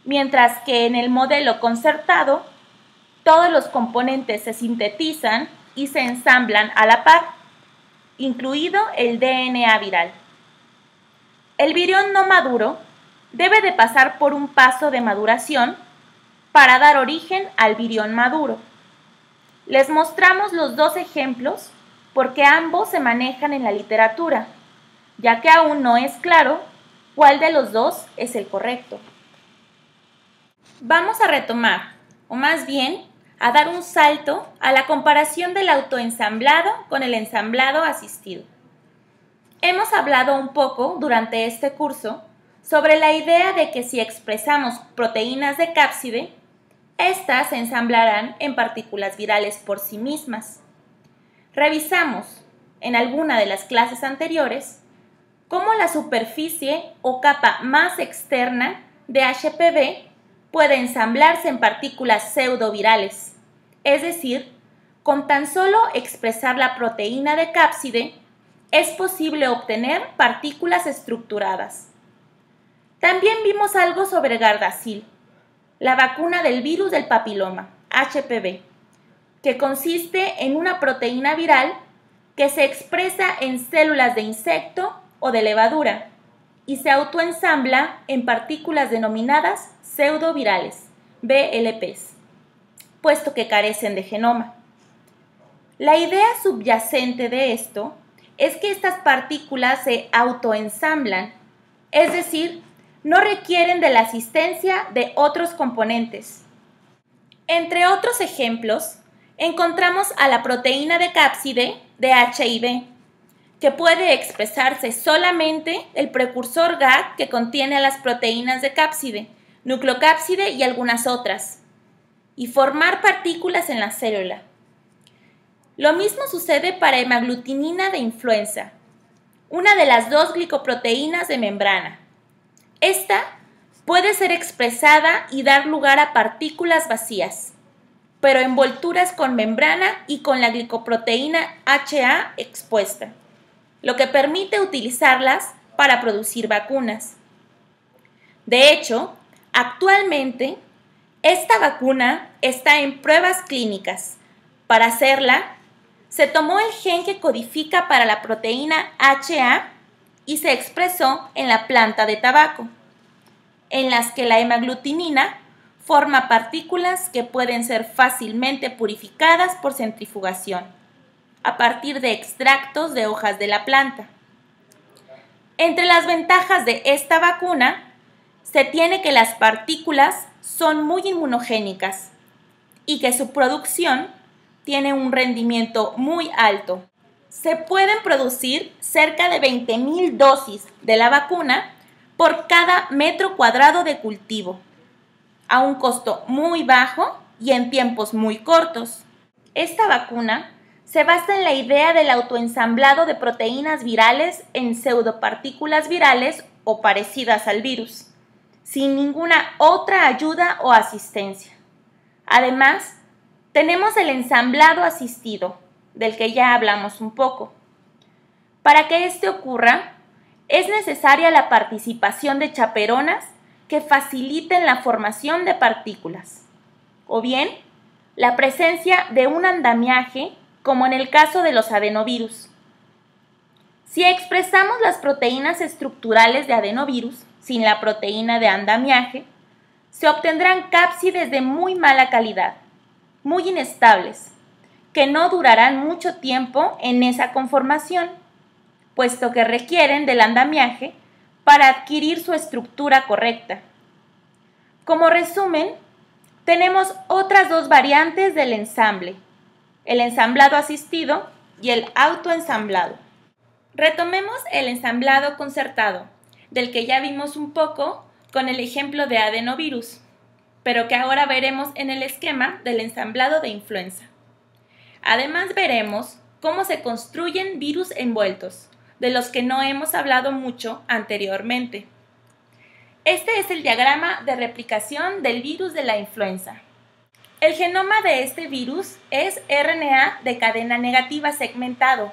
Speaker 1: mientras que en el modelo concertado todos los componentes se sintetizan y se ensamblan a la par, incluido el DNA viral. El virión no maduro debe de pasar por un paso de maduración para dar origen al virión maduro. Les mostramos los dos ejemplos porque ambos se manejan en la literatura, ya que aún no es claro cuál de los dos es el correcto. Vamos a retomar, o más bien, a dar un salto a la comparación del autoensamblado con el ensamblado asistido. Hemos hablado un poco durante este curso sobre la idea de que si expresamos proteínas de cápside, éstas se ensamblarán en partículas virales por sí mismas. Revisamos en alguna de las clases anteriores cómo la superficie o capa más externa de HPV puede ensamblarse en partículas pseudovirales, es decir, con tan solo expresar la proteína de cápside, es posible obtener partículas estructuradas. También vimos algo sobre Gardasil, la vacuna del virus del papiloma, HPV, que consiste en una proteína viral que se expresa en células de insecto o de levadura y se autoensambla en partículas denominadas pseudovirales, BLPs, puesto que carecen de genoma. La idea subyacente de esto es que estas partículas se autoensamblan, es decir, no requieren de la asistencia de otros componentes. Entre otros ejemplos, encontramos a la proteína de cápside de HIV, que puede expresarse solamente el precursor GAG que contiene a las proteínas de cápside, nucleocápside y algunas otras, y formar partículas en la célula. Lo mismo sucede para hemaglutinina de influenza, una de las dos glicoproteínas de membrana. Esta puede ser expresada y dar lugar a partículas vacías, pero envolturas con membrana y con la glicoproteína HA expuesta. lo que permite utilizarlas para producir vacunas. De hecho, actualmente esta vacuna está en pruebas clínicas. Para hacerla, se tomó el gen que codifica para la proteína HA y se expresó en la planta de tabaco, en las que la hemaglutinina forma partículas que pueden ser fácilmente purificadas por centrifugación, a partir de extractos de hojas de la planta. Entre las ventajas de esta vacuna, se tiene que las partículas son muy inmunogénicas y que su producción tiene un rendimiento muy alto. Se pueden producir cerca de 20.000 dosis de la vacuna por cada metro cuadrado de cultivo a un costo muy bajo y en tiempos muy cortos. Esta vacuna se basa en la idea del autoensamblado de proteínas virales en pseudopartículas virales o parecidas al virus, sin ninguna otra ayuda o asistencia. Además, tenemos el ensamblado asistido, del que ya hablamos un poco. Para que esto ocurra, es necesaria la participación de chaperonas que faciliten la formación de partículas, o bien la presencia de un andamiaje, como en el caso de los adenovirus. Si expresamos las proteínas estructurales de adenovirus sin la proteína de andamiaje, se obtendrán cápsides de muy mala calidad, muy inestables, que no durarán mucho tiempo en esa conformación, puesto que requieren del andamiaje para adquirir su estructura correcta. Como resumen, tenemos otras dos variantes del ensamble, el ensamblado asistido y el autoensamblado. Retomemos el ensamblado concertado, del que ya vimos un poco con el ejemplo de adenovirus, pero que ahora veremos en el esquema del ensamblado de influenza. Además veremos cómo se construyen virus envueltos, de los que no hemos hablado mucho anteriormente. Este es el diagrama de replicación del virus de la influenza. El genoma de este virus es RNA de cadena negativa segmentado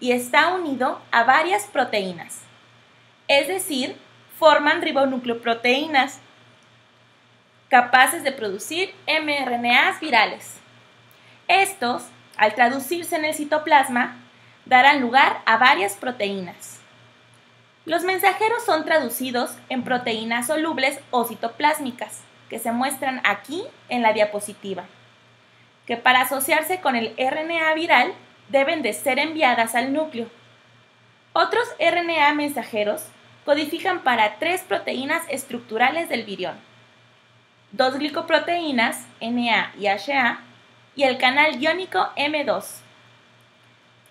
Speaker 1: y está unido a varias proteínas, es decir, forman ribonucleoproteínas capaces de producir mRNAs virales. Estos, al traducirse en el citoplasma, darán lugar a varias proteínas. Los mensajeros son traducidos en proteínas solubles o citoplásmicas, que se muestran aquí en la diapositiva, que para asociarse con el RNA viral deben de ser enviadas al núcleo. Otros RNA mensajeros codifican para tres proteínas estructurales del virión, dos glicoproteínas, Na y HA, y el canal iónico M2.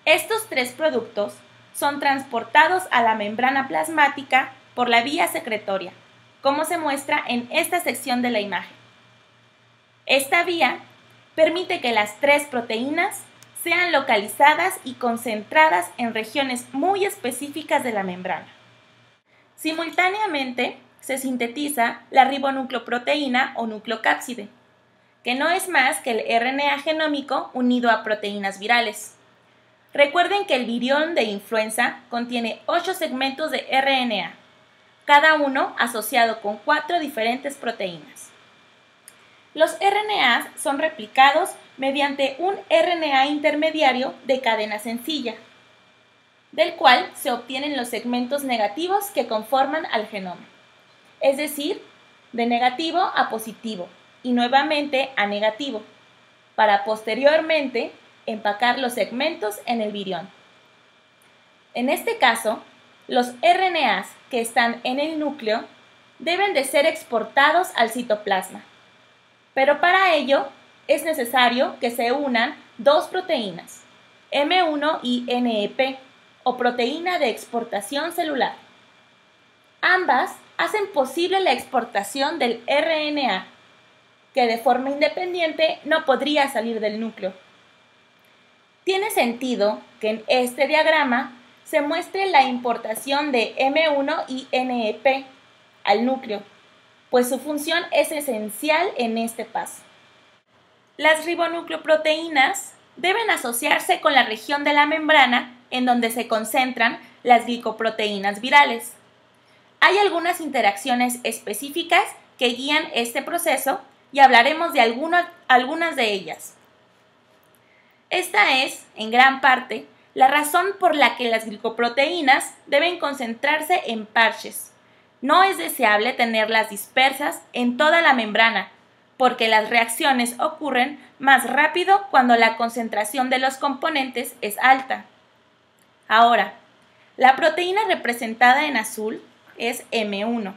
Speaker 1: Estos tres productos son transportados a la membrana plasmática por la vía secretoria, como se muestra en esta sección de la imagen. Esta vía permite que las tres proteínas sean localizadas y concentradas en regiones muy específicas de la membrana. Simultáneamente, se sintetiza la ribonucleoproteína o nucleocápside, que no es más que el RNA genómico unido a proteínas virales. Recuerden que el virión de influenza contiene 8 segmentos de RNA, cada uno asociado con cuatro diferentes proteínas. Los RNAs son replicados mediante un RNA intermediario de cadena sencilla, del cual se obtienen los segmentos negativos que conforman al genoma, es decir, de negativo a positivo y nuevamente a negativo, para posteriormente empacar los segmentos en el virión. En este caso, los RNAs que están en el núcleo deben de ser exportados al citoplasma. Pero para ello es necesario que se unan dos proteínas, M1 y NEP, o proteína de exportación celular. Ambas hacen posible la exportación del RNA, que de forma independiente no podría salir del núcleo. Tiene sentido que en este diagrama se muestre la importación de M1 y NEP al núcleo, pues su función es esencial en este paso. Las ribonucleoproteínas deben asociarse con la región de la membrana en donde se concentran las glicoproteínas virales. Hay algunas interacciones específicas que guían este proceso y hablaremos de algunas de ellas. Esta es, en gran parte, la razón por la que las glicoproteínas deben concentrarse en parches. No es deseable tenerlas dispersas en toda la membrana, porque las reacciones ocurren más rápido cuando la concentración de los componentes es alta. Ahora, la proteína representada en azul es M1.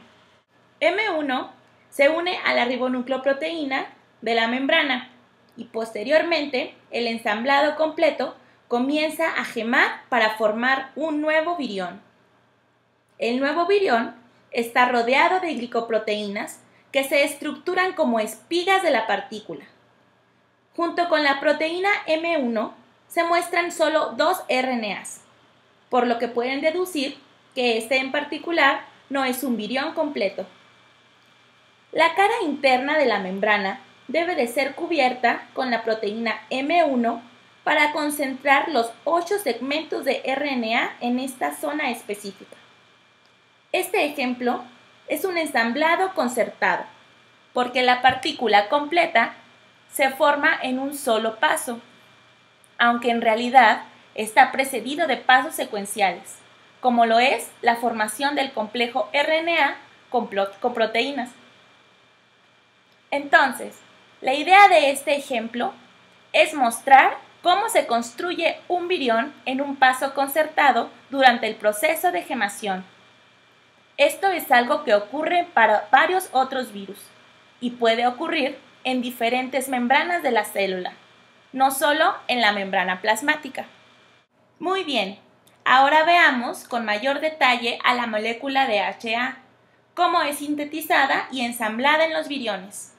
Speaker 1: M1 se une a la ribonucleoproteína de la membrana y posteriormente el ensamblado completo comienza a gemar para formar un nuevo virión. El nuevo virión está rodeado de glicoproteínas que se estructuran como espigas de la partícula. Junto con la proteína M1 se muestran solo dos RNAs, por lo que pueden deducir que este en particular no es un virión completo. La cara interna de la membrana debe de ser cubierta con la proteína M1 para concentrar los ocho segmentos de RNA en esta zona específica. Este ejemplo es un ensamblado concertado, porque la partícula completa se forma en un solo paso, aunque en realidad está precedido de pasos secuenciales, como lo es la formación del complejo RNA con, proteínas. Entonces, la idea de este ejemplo es mostrar cómo se construye un virión en un paso concertado durante el proceso de gemación. Esto es algo que ocurre para varios otros virus y puede ocurrir en diferentes membranas de la célula, no solo en la membrana plasmática. Muy bien, ahora veamos con mayor detalle a la molécula de HA, cómo es sintetizada y ensamblada en los viriones.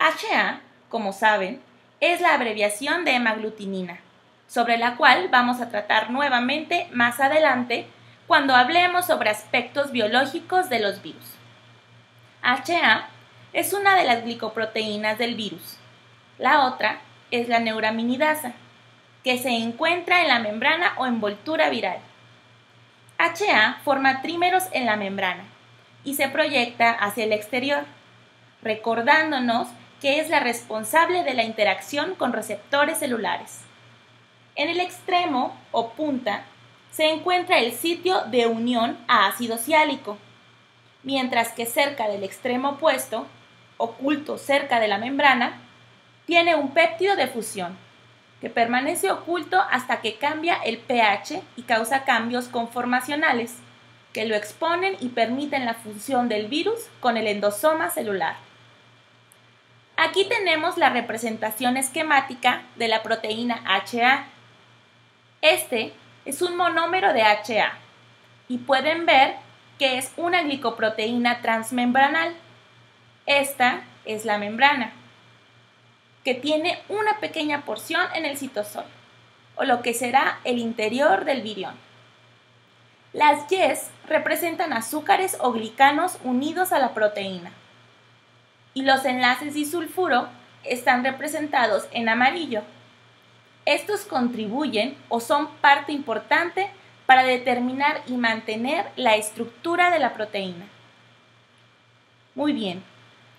Speaker 1: HA, como saben, es la abreviación de hemaglutinina, sobre la cual vamos a tratar nuevamente más adelante cuando hablemos sobre aspectos biológicos de los virus. HA es una de las glicoproteínas del virus. La otra es la neuraminidasa, que se encuentra en la membrana o envoltura viral. HA forma trímeros en la membrana y se proyecta hacia el exterior, recordándonos que es la responsable de la interacción con receptores celulares. En el extremo o punta se encuentra el sitio de unión a ácido ciálico, mientras que cerca del extremo opuesto oculto cerca de la membrana, tiene un péptido de fusión, que permanece oculto hasta que cambia el pH y causa cambios conformacionales, que lo exponen y permiten la función del virus con el endosoma celular. Aquí tenemos la representación esquemática de la proteína HA. Este es un monómero de HA y pueden ver que es una glicoproteína transmembranal esta es la membrana, que tiene una pequeña porción en el citosol, o lo que será el interior del virión. Las Yes representan azúcares o glicanos unidos a la proteína. Y los enlaces disulfuro están representados en amarillo. Estos contribuyen o son parte importante para determinar y mantener la estructura de la proteína. Muy bien,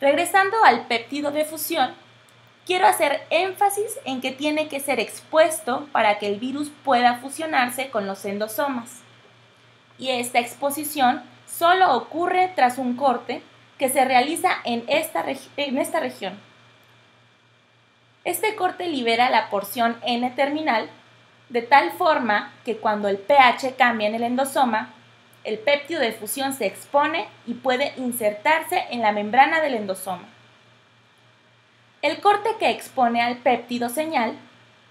Speaker 1: Regresando al péptido de fusión, quiero hacer énfasis en que tiene que ser expuesto para que el virus pueda fusionarse con los endosomas. Y esta exposición solo ocurre tras un corte que se realiza en esta, en esta región. Este corte libera la porción N-terminal de tal forma que cuando el pH cambia en el endosoma, el péptido de fusión se expone y puede insertarse en la membrana del endosoma. El corte que expone al péptido señal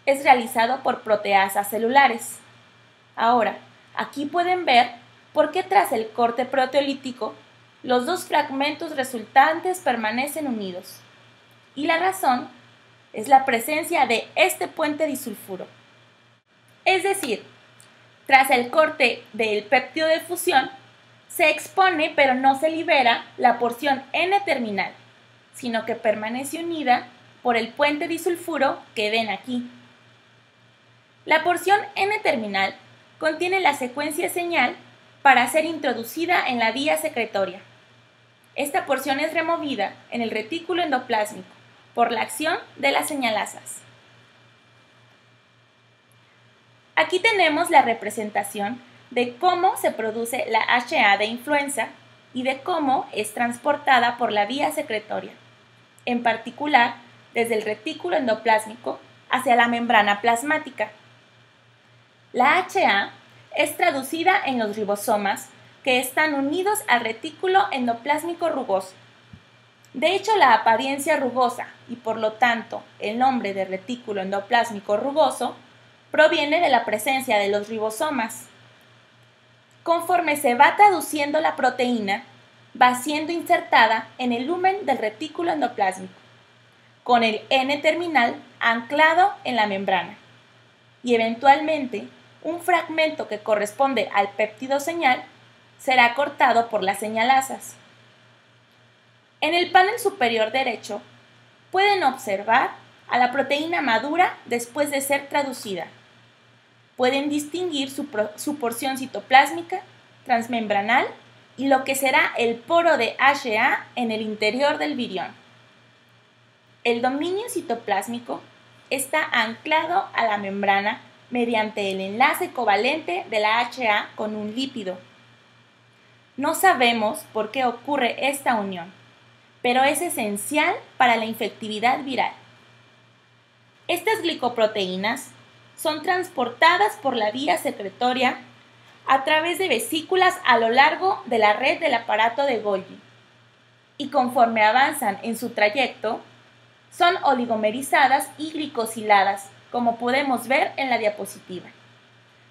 Speaker 1: es realizado por proteasas celulares. Ahora, aquí pueden ver por qué tras el corte proteolítico los dos fragmentos resultantes permanecen unidos. Y la razón es la presencia de este puente disulfuro. Es decir, tras el corte del péptido de fusión, se expone pero no se libera la porción N-terminal, sino que permanece unida por el puente disulfuro que ven aquí. La porción N-terminal contiene la secuencia señal para ser introducida en la vía secretoria. Esta porción es removida en el retículo endoplásmico por la acción de las señalasas. Aquí tenemos la representación de cómo se produce la HA de influenza y de cómo es transportada por la vía secretoria, en particular desde el retículo endoplásmico hacia la membrana plasmática. La HA es traducida en los ribosomas que están unidos al retículo endoplásmico rugoso. De hecho, la apariencia rugosa y por lo tanto el nombre de retículo endoplásmico rugoso proviene de la presencia de los ribosomas. Conforme se va traduciendo la proteína, va siendo insertada en el lumen del retículo endoplásmico, con el N-terminal anclado en la membrana, y eventualmente un fragmento que corresponde al péptido señal será cortado por las señalasas. En el panel superior derecho pueden observar a la proteína madura después de ser traducida pueden distinguir su, porción citoplásmica, transmembranal y lo que será el poro de HA en el interior del virión. El dominio citoplásmico está anclado a la membrana mediante el enlace covalente de la HA con un lípido. No sabemos por qué ocurre esta unión, pero es esencial para la infectividad viral. Estas glicoproteínas son transportadas por la vía secretoria a través de vesículas a lo largo de la red del aparato de Golgi y conforme avanzan en su trayecto, son oligomerizadas y glicosiladas, como podemos ver en la diapositiva.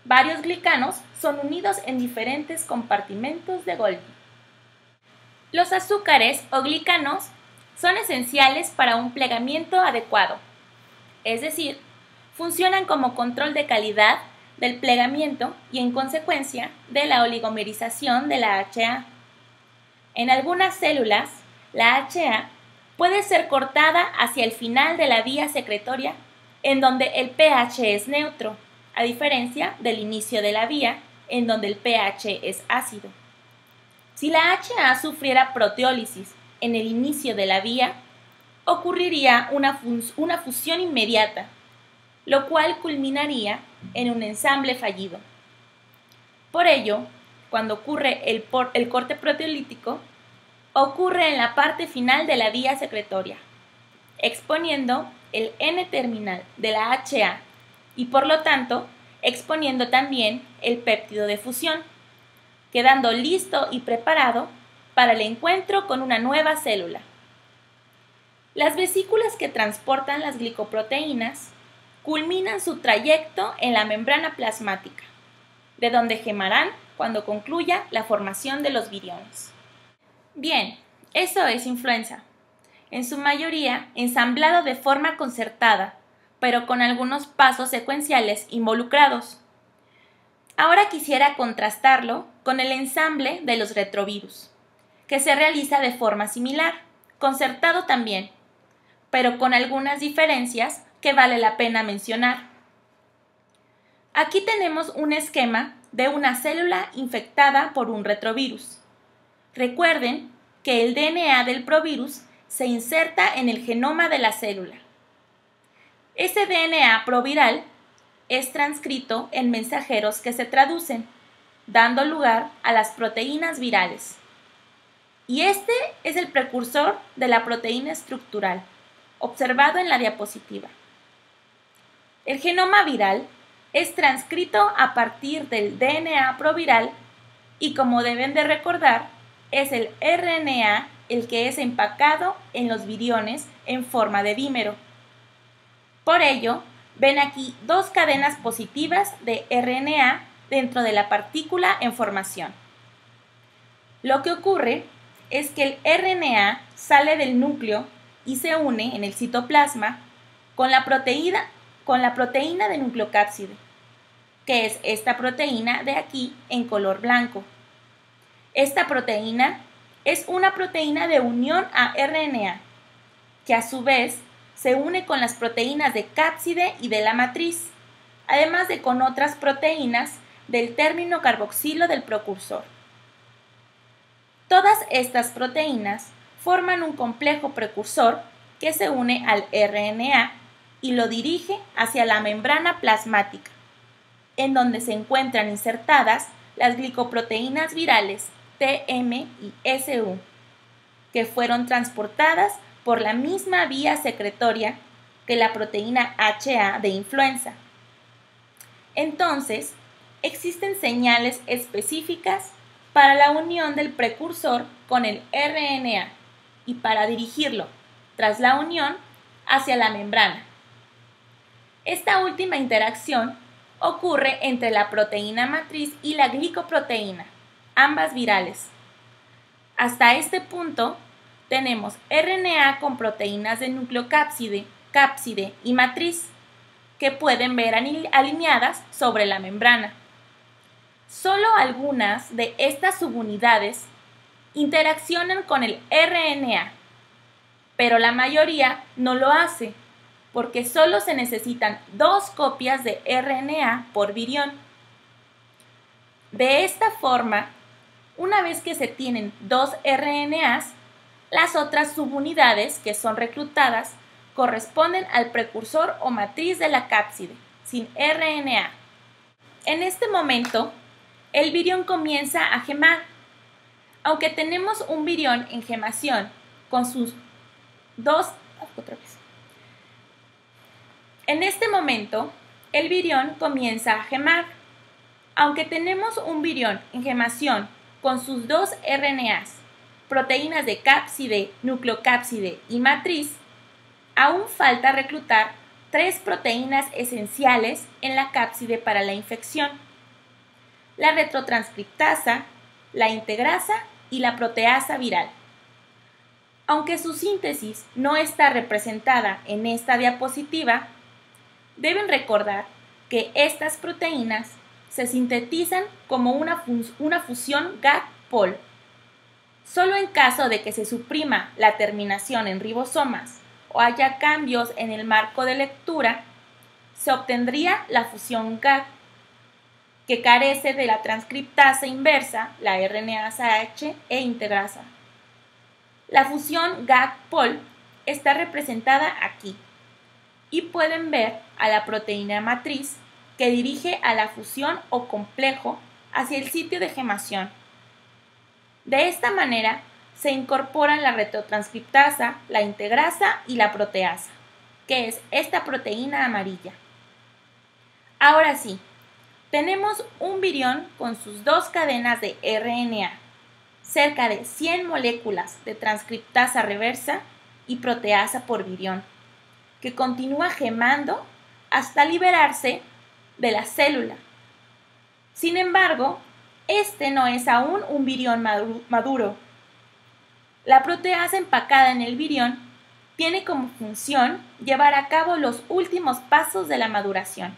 Speaker 1: Varios glicanos son unidos en diferentes compartimentos de Golgi. Los azúcares o glicanos son esenciales para un plegamiento adecuado, es decir, funcionan como control de calidad del plegamiento y en consecuencia de la oligomerización de la HA. En algunas células, la HA puede ser cortada hacia el final de la vía secretoria en donde el pH es neutro, a diferencia del inicio de la vía en donde el pH es ácido. Si la HA sufriera proteólisis en el inicio de la vía, ocurriría una, una fusión inmediata lo cual culminaría en un ensamble fallido. Por ello, cuando ocurre el, corte proteolítico, ocurre en la parte final de la vía secretoria, exponiendo el N-terminal de la HA y por lo tanto exponiendo también el péptido de fusión, quedando listo y preparado para el encuentro con una nueva célula. Las vesículas que transportan las glicoproteínas culminan su trayecto en la membrana plasmática, de donde gemarán cuando concluya la formación de los viriones. Bien, eso es influenza. En su mayoría ensamblado de forma concertada, pero con algunos pasos secuenciales involucrados. Ahora quisiera contrastarlo con el ensamble de los retrovirus, que se realiza de forma similar, concertado también, pero con algunas diferencias que vale la pena mencionar. Aquí tenemos un esquema de una célula infectada por un retrovirus. Recuerden que el DNA del provirus se inserta en el genoma de la célula. Ese DNA proviral es transcrito en mensajeros que se traducen, dando lugar a las proteínas virales. Y este es el precursor de la proteína estructural, observado en la diapositiva. El genoma viral es transcrito a partir del DNA proviral y como deben de recordar, es el RNA el que es empacado en los viriones en forma de dímero. Por ello, ven aquí dos cadenas positivas de RNA dentro de la partícula en formación. Lo que ocurre es que el RNA sale del núcleo y se une en el citoplasma con la proteína con la proteína de nucleocápside, que es esta proteína de aquí en color blanco. Esta proteína es una proteína de unión a RNA, que a su vez se une con las proteínas de cápside y de la matriz, además de con otras proteínas del término carboxilo del precursor. Todas estas proteínas forman un complejo precursor que se une al RNA y lo dirige hacia la membrana plasmática, en donde se encuentran insertadas las glicoproteínas virales TM y SU, que fueron transportadas por la misma vía secretoria que la proteína HA de influenza. Entonces, existen señales específicas para la unión del precursor con el RNA y para dirigirlo, tras la unión, hacia la membrana. Esta última interacción ocurre entre la proteína matriz y la glicoproteína, ambas virales. Hasta este punto, tenemos RNA con proteínas de nucleocápside, cápside y matriz, que pueden ver alineadas sobre la membrana. Solo algunas de estas subunidades interaccionan con el RNA, pero la mayoría no lo hace, porque solo se necesitan dos copias de RNA por virión. De esta forma, una vez que se tienen dos RNAs, las otras subunidades que son reclutadas corresponden al precursor o matriz de la cápside, sin RNA. En este momento, el virión comienza a gemar. Aunque tenemos un virión en gemación con sus dos... En este momento, el virión comienza a gemar. Aunque tenemos un virión en gemación con sus dos RNAs, proteínas de cápside, nucleocápside y matriz, aún falta reclutar tres proteínas esenciales en la cápside para la infección. La retrotranscriptasa, la integrasa y la proteasa viral. Aunque su síntesis no está representada en esta diapositiva, deben recordar que estas proteínas se sintetizan como una, una fusión GAC-POL. Solo en caso de que se suprima la terminación en ribosomas o haya cambios en el marco de lectura, se obtendría la fusión GAC, que carece de la transcriptasa inversa, la RNasa H e integrasa. La fusión GAC-POL está representada aquí y pueden ver a la proteína matriz que dirige a la fusión o complejo hacia el sitio de gemación. De esta manera se incorporan la retrotranscriptasa, la integrasa y la proteasa, que es esta proteína amarilla. Ahora sí, tenemos un virión con sus dos cadenas de RNA, cerca de 100 moléculas de transcriptasa reversa y proteasa por virión, que continúa gemando hasta liberarse de la célula. Sin embargo, este no es aún un virión maduro. La proteasa empacada en el virión tiene como función llevar a cabo los últimos pasos de la maduración,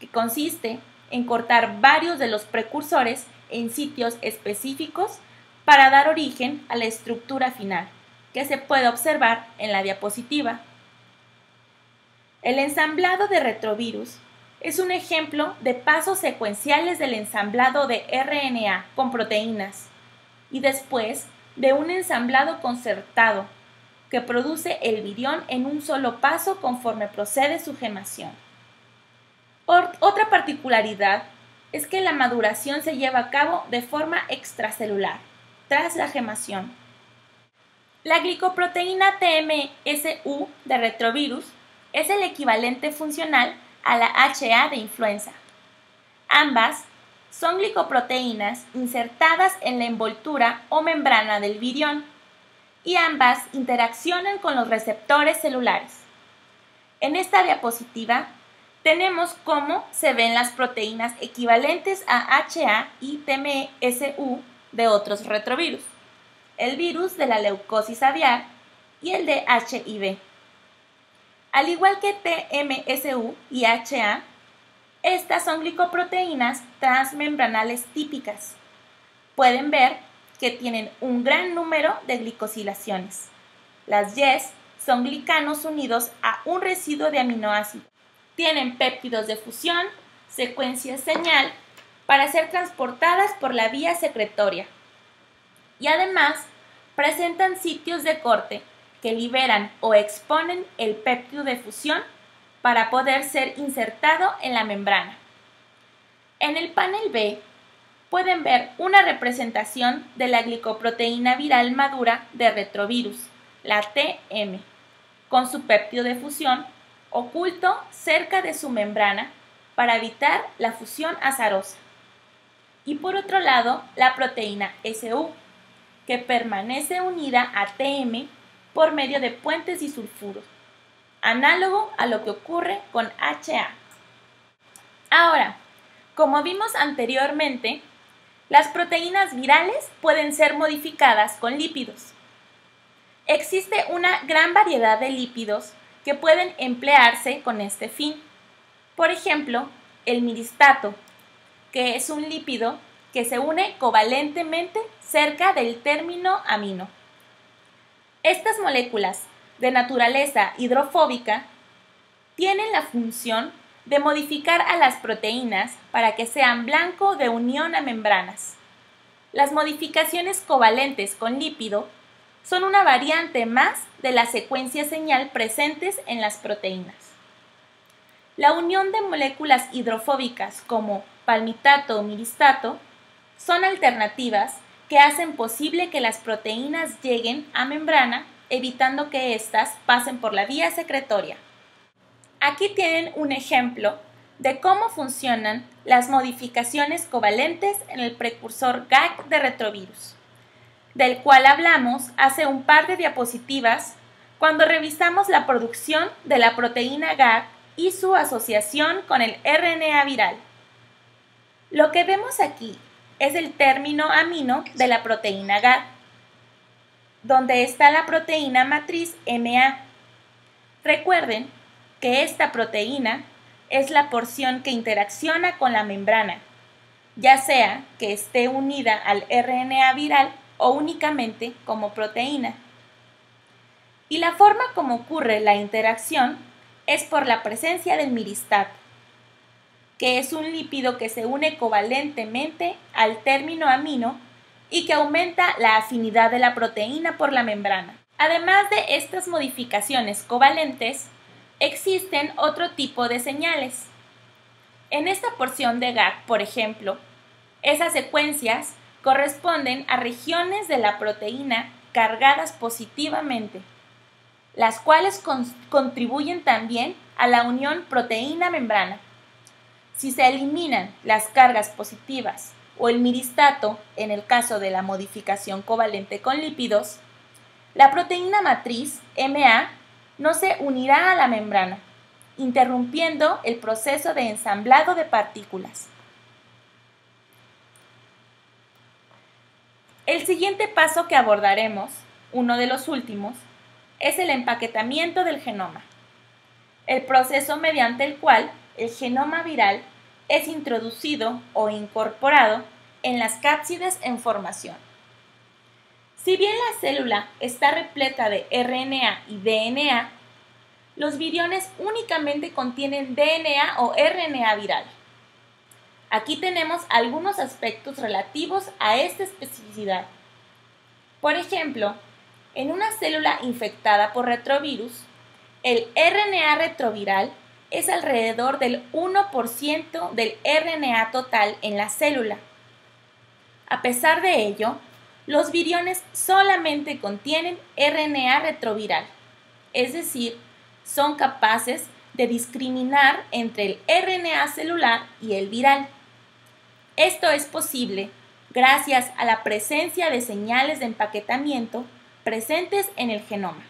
Speaker 1: que consiste en cortar varios de los precursores en sitios específicos para dar origen a la estructura final, que se puede observar en la diapositiva. El ensamblado de retrovirus es un ejemplo de pasos secuenciales del ensamblado de RNA con proteínas y después de un ensamblado concertado que produce el virión en un solo paso conforme procede su gemación. Otra particularidad es que la maduración se lleva a cabo de forma extracelular, tras la gemación. La glicoproteína TMSU de retrovirus es el equivalente funcional a la HA de influenza. Ambas son glicoproteínas insertadas en la envoltura o membrana del virión y ambas interaccionan con los receptores celulares. En esta diapositiva tenemos cómo se ven las proteínas equivalentes a HA y TMSU de otros retrovirus, el virus de la leucosis aviar y el de HIV. Al igual que TMSU y HA, estas son glicoproteínas transmembranales típicas. Pueden ver que tienen un gran número de glicosilaciones. Las YES son glicanos unidos a un residuo de aminoácidos. Tienen péptidos de fusión, secuencias señal, para ser transportadas por la vía secretoria. Y además presentan sitios de corte que liberan o exponen el péptido de fusión para poder ser insertado en la membrana. En el panel B pueden ver una representación de la glicoproteína viral madura de retrovirus, la TM, con su péptido de fusión oculto cerca de su membrana para evitar la fusión azarosa. Y por otro lado, la proteína SU, que permanece unida a TM por medio de puentes disulfuros, análogo a lo que ocurre con HA. Ahora, como vimos anteriormente, las proteínas virales pueden ser modificadas con lípidos. Existe una gran variedad de lípidos que pueden emplearse con este fin. Por ejemplo, el miristato, que es un lípido que se une covalentemente cerca del término amino. Estas moléculas de naturaleza hidrofóbica tienen la función de modificar a las proteínas para que sean blanco de unión a membranas. Las modificaciones covalentes con lípido son una variante más de la secuencia señal presentes en las proteínas. La unión de moléculas hidrofóbicas como palmitato o miristato son alternativas que hacen posible que las proteínas lleguen a membrana evitando que éstas pasen por la vía secretoria. Aquí tienen un ejemplo de cómo funcionan las modificaciones covalentes en el precursor GAC de retrovirus, del cual hablamos hace un par de diapositivas cuando revisamos la producción de la proteína GAC y su asociación con el RNA viral. Lo que vemos aquí es el término amino de la proteína GAC, donde está la proteína matriz MA. Recuerden que esta proteína es la porción que interacciona con la membrana, ya sea que esté unida al RNA viral o únicamente como proteína. Y la forma como ocurre la interacción es por la presencia del miristato, que es un lípido que se une covalentemente al término amino y que aumenta la afinidad de la proteína por la membrana. Además de estas modificaciones covalentes, existen otro tipo de señales. En esta porción de GAC, por ejemplo, esas secuencias corresponden a regiones de la proteína cargadas positivamente, las cuales contribuyen también a la unión proteína-membrana. Si se eliminan las cargas positivas o el miristato en el caso de la modificación covalente con lípidos, la proteína matriz MA no se unirá a la membrana, interrumpiendo el proceso de ensamblado de partículas. El siguiente paso que abordaremos, uno de los últimos, es el empaquetamiento del genoma, el proceso mediante el cual el genoma viral es introducido o incorporado en las cápsides en formación. Si bien la célula está repleta de RNA y DNA, los viriones únicamente contienen DNA o RNA viral. Aquí tenemos algunos aspectos relativos a esta especificidad. Por ejemplo, en una célula infectada por retrovirus, el RNA retroviral es alrededor del 1% del RNA total en la célula. A pesar de ello, los viriones solamente contienen RNA retroviral, es decir, son capaces de discriminar entre el RNA celular y el viral. Esto es posible gracias a la presencia de señales de empaquetamiento presentes en el genoma.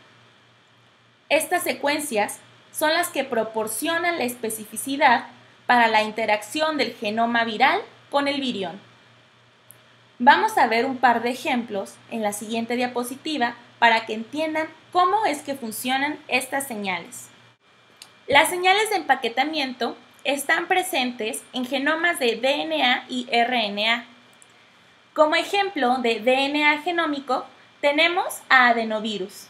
Speaker 1: Estas secuencias son las que proporcionan la especificidad para la interacción del genoma viral con el virión. Vamos a ver un par de ejemplos en la siguiente diapositiva para que entiendan cómo es que funcionan estas señales. Las señales de empaquetamiento están presentes en genomas de DNA y RNA. Como ejemplo de DNA genómico tenemos a adenovirus,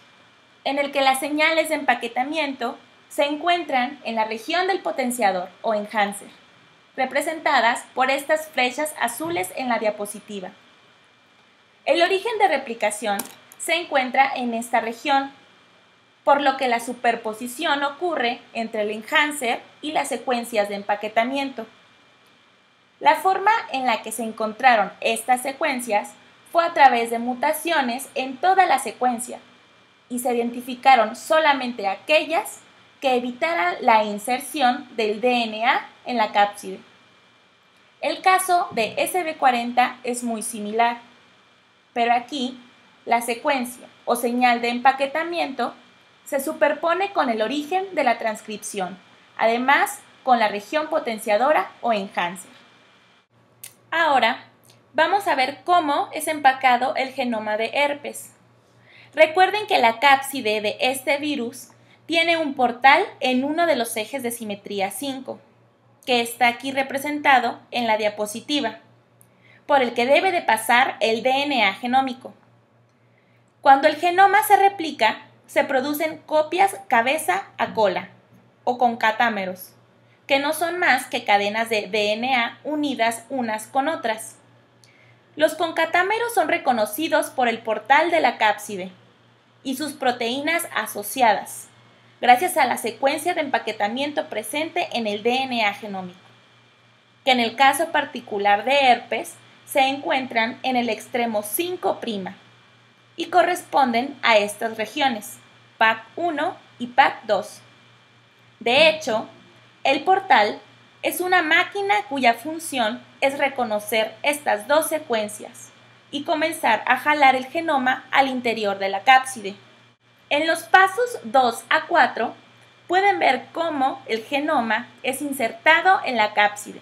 Speaker 1: en el que las señales de empaquetamiento se encuentran en la región del potenciador o enhancer. representadas por estas flechas azules en la diapositiva. El origen de replicación se encuentra en esta región, por lo que la superposición ocurre entre el enhancer y las secuencias de empaquetamiento. La forma en la que se encontraron estas secuencias fue a través de mutaciones en toda la secuencia y se identificaron solamente aquellas que evitaran la inserción del DNA en la cápside. El caso de SB40 es muy similar, pero aquí la secuencia o señal de empaquetamiento se superpone con el origen de la transcripción, además con la región potenciadora o enhancer. Ahora vamos a ver cómo es empacado el genoma de herpes. Recuerden que la cápside de este virus tiene un portal en uno de los ejes de simetría 5, que está aquí representado en la diapositiva, por el que debe de pasar el DNA genómico. Cuando el genoma se replica, se producen copias cabeza a cola o con catámeros, que no son más que cadenas de DNA unidas unas con otras. Los concatámeros son reconocidos por el portal de la cápside y sus proteínas asociadas, gracias' a la secuencia de empaquetamiento presente en el DNA genómico, que en el caso particular de herpes se encuentran en el extremo 5' y corresponden a estas regiones, PAC1 y PAC2. De hecho, el portal es una máquina cuya función es reconocer estas dos secuencias y comenzar a jalar el genoma al interior de la cápside. En los pasos 2 a 4 pueden ver cómo el genoma es insertado en la cápside.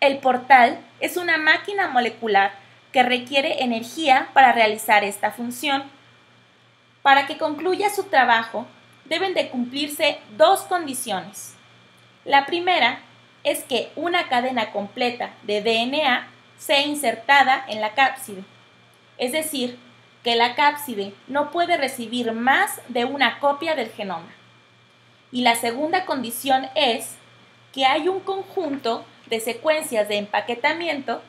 Speaker 1: El portal es una máquina molecular que requiere energía para realizar esta función. Para que concluya su trabajo, deben de cumplirse dos condiciones. La primera es que una cadena completa de DNA sea insertada en la cápside, es decir, que la cápside no puede recibir más de una copia del genoma. Y la segunda condición es que hay un conjunto de secuencias de empaquetamiento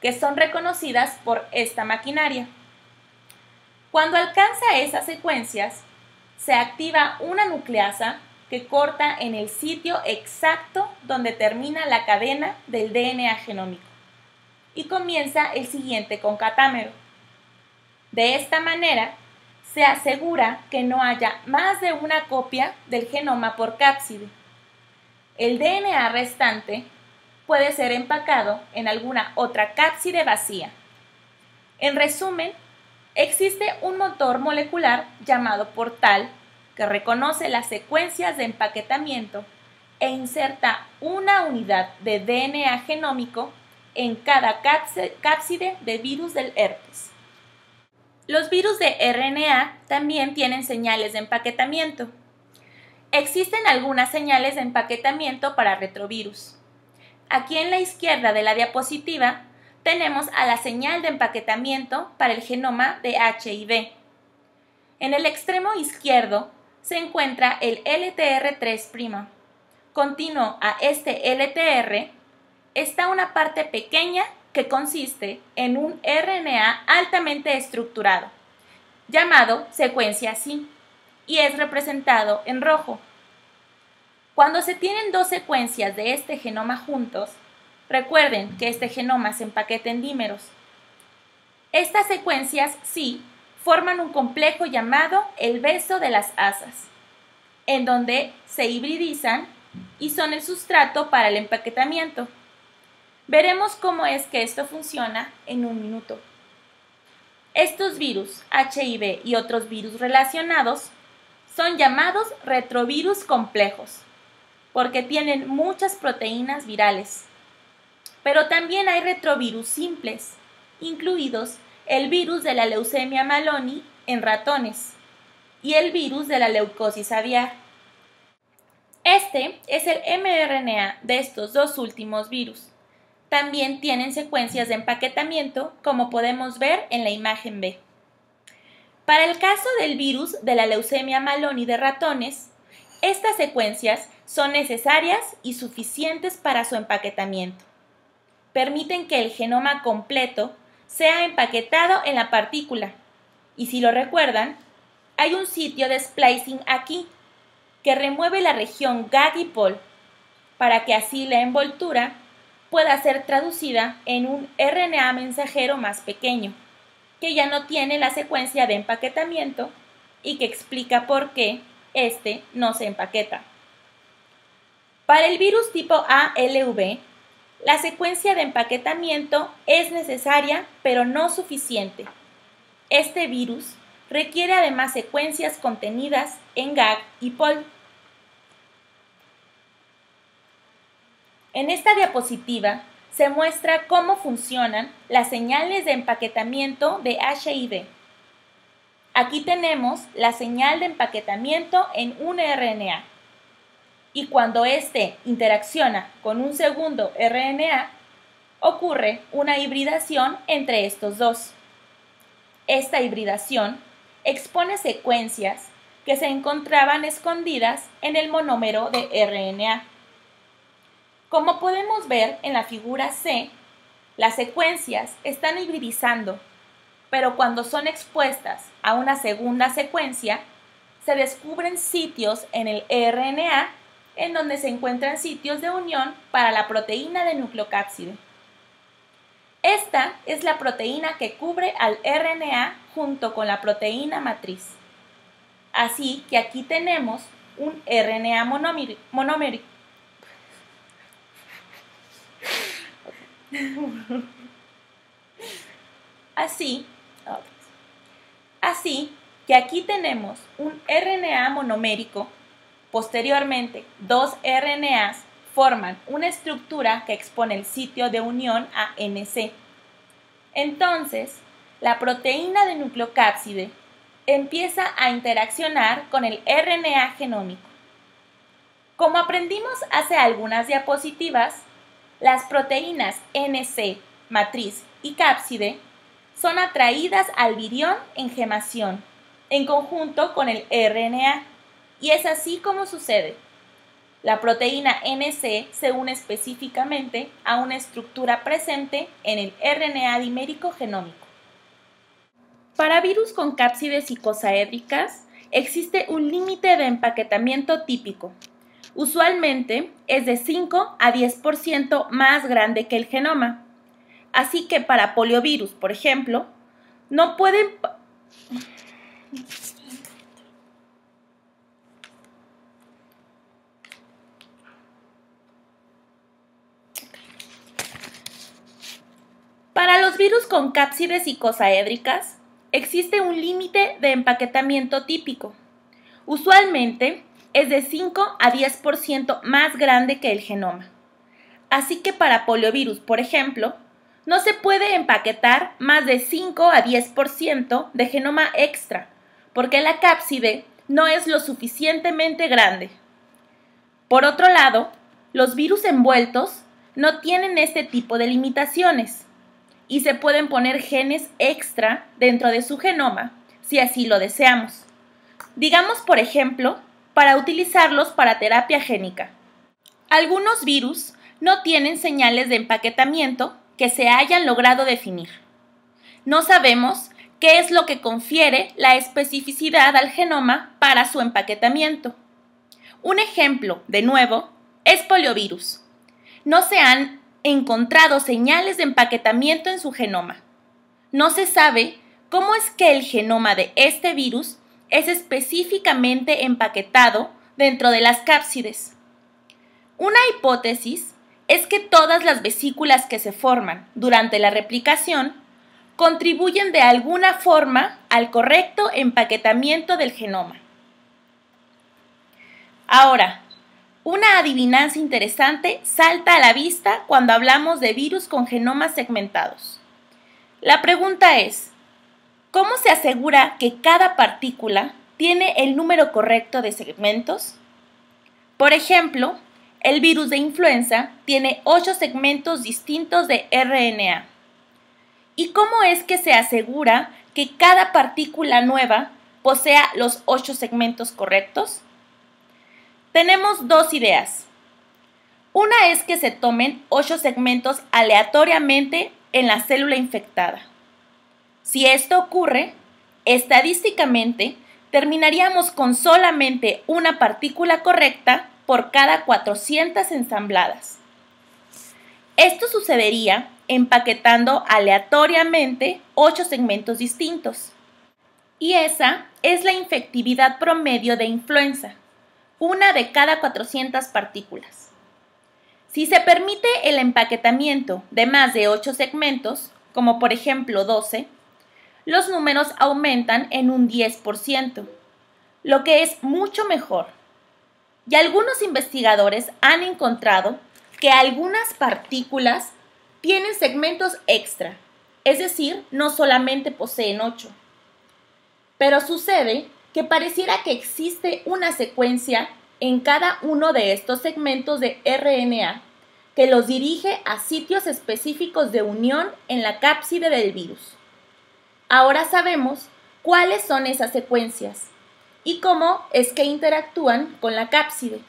Speaker 1: que son reconocidas por esta maquinaria. Cuando alcanza esas secuencias, se activa una nucleasa que corta en el sitio exacto donde termina la cadena del DNA genómico y comienza el siguiente concatámero. De esta manera, se asegura que no haya más de una copia del genoma por cápside. El DNA restante puede ser empacado en alguna otra cápside vacía. En resumen, existe un motor molecular llamado portal que reconoce las secuencias de empaquetamiento e inserta una unidad de DNA genómico en cada cápside de virus del herpes. Los virus de RNA también tienen señales de empaquetamiento. Existen algunas señales de empaquetamiento para retrovirus. Aquí en la izquierda de la diapositiva tenemos a la señal de empaquetamiento para el genoma de HIV. En el extremo izquierdo se encuentra el LTR3'. Continuo a este LTR está una parte pequeña que consiste en un RNA altamente estructurado, llamado secuencia SIN, y es representado en rojo. Cuando se tienen dos secuencias de este genoma juntos, recuerden que este genoma se empaqueta en dímeros. Estas secuencias sí forman un complejo llamado el beso de las asas, en donde se hibridizan y son el sustrato para el empaquetamiento. Veremos cómo es que esto funciona en un minuto. Estos virus, HIV y otros virus relacionados, son llamados retrovirus complejos, porque tienen muchas proteínas virales. Pero también hay retrovirus simples, incluidos el virus de la leucemia Maloni en ratones y el virus de la leucosis aviar. Este es el mRNA de estos dos últimos virus también tienen secuencias de empaquetamiento, como podemos ver en la imagen B. Para el caso del virus de la leucemia Maloni de ratones, Estas secuencias son necesarias y suficientes para su empaquetamiento. Permiten que el genoma completo sea empaquetado en la partícula. Y si lo recuerdan, hay un sitio de splicing aquí que remueve la región GAG y POL para que así la envoltura pueda ser traducida en un RNA mensajero más pequeño, que ya no tiene la secuencia de empaquetamiento y que explica por qué este no se empaqueta. Para el virus tipo ALV, la secuencia de empaquetamiento es necesaria pero no suficiente. Este virus requiere además secuencias contenidas en GAG y POL. En esta diapositiva se muestra cómo funcionan las señales de empaquetamiento de HIV. Aquí tenemos la señal de empaquetamiento en un RNA. Y cuando éste interacciona con un segundo RNA, ocurre una hibridación entre estos dos. Esta hibridación expone secuencias que se encontraban escondidas en el monómero de RNA. Como podemos ver en la figura C, las secuencias están hibridizando, pero cuando son expuestas a una segunda secuencia, se descubren sitios en el RNA en donde se encuentran sitios de unión para la proteína de nucleocápside. Esta es la proteína que cubre al RNA junto con la proteína matriz. Así que aquí tenemos un RNA monómerico Así, así que aquí tenemos un RNA monomérico. Posteriormente, dos RNAs forman una estructura que expone el sitio de unión a NC. Entonces, la proteína de nucleocápside empieza a interaccionar con el RNA genómico. Como aprendimos hace algunas diapositivas, las proteínas NC, matriz y cápside son atraídas al virión en gemación, en conjunto con el RNA, y es así como sucede. La proteína NC se une específicamente a una estructura presente en el RNA dimérico genómico. Para virus con cápsides icosaédricas existe un límite de empaquetamiento típico, Usualmente es de 5 a 10% más grande que el genoma. Así que para poliovirus, por ejemplo, no pueden... Para los virus con cápsides icosaédricas, existe un límite de empaquetamiento típico. Usualmente es de 5 a 10% más grande que el genoma. Así que para poliovirus, por ejemplo, no se puede empaquetar más de 5 a 10% de genoma extra, porque la cápside no es lo suficientemente grande. Por otro lado, los virus envueltos no tienen este tipo de limitaciones y se pueden poner genes extra dentro de su genoma si así lo deseamos. Digamos, por ejemplo, para utilizarlos para terapia génica. Algunos virus no tienen señales de empaquetamiento que se hayan logrado definir. No sabemos qué es lo que confiere la especificidad al genoma para su empaquetamiento. Un ejemplo, de nuevo, es poliovirus. No se han encontrado señales de empaquetamiento en su genoma. No se sabe cómo es que el genoma de este virus es específicamente empaquetado dentro de las cápsides. Una hipótesis es que todas las vesículas que se forman durante la replicación contribuyen de alguna forma al correcto empaquetamiento del genoma. Ahora, una adivinanza interesante salta a la vista cuando hablamos de virus con genomas segmentados. La pregunta es, ¿Cómo se asegura que cada partícula tiene el número correcto de segmentos? Por ejemplo, el virus de influenza tiene 8 segmentos distintos de RNA. ¿Y cómo es que se asegura que cada partícula nueva posea los 8 segmentos correctos? tenemos dos ideas. Una es que se tomen ocho segmentos aleatoriamente en la célula infectada. Si esto ocurre, estadísticamente terminaríamos con solamente una partícula correcta por cada 400 ensambladas. Esto sucedería empaquetando aleatoriamente ocho segmentos distintos. Y esa es la infectividad promedio de influenza, una de cada 400 partículas. Si se permite el empaquetamiento de más de 8 segmentos, como por ejemplo 12, los números aumentan en un 10%, lo que es mucho mejor. Y algunos investigadores han encontrado que algunas partículas tienen segmentos extra, es decir, no solamente poseen 8. Pero sucede que pareciera que existe una secuencia en cada uno de estos segmentos de RNA que los dirige a sitios específicos de unión en la cápside del virus. Ahora sabemos cuáles son esas secuencias y cómo es que interactúan con la cápside.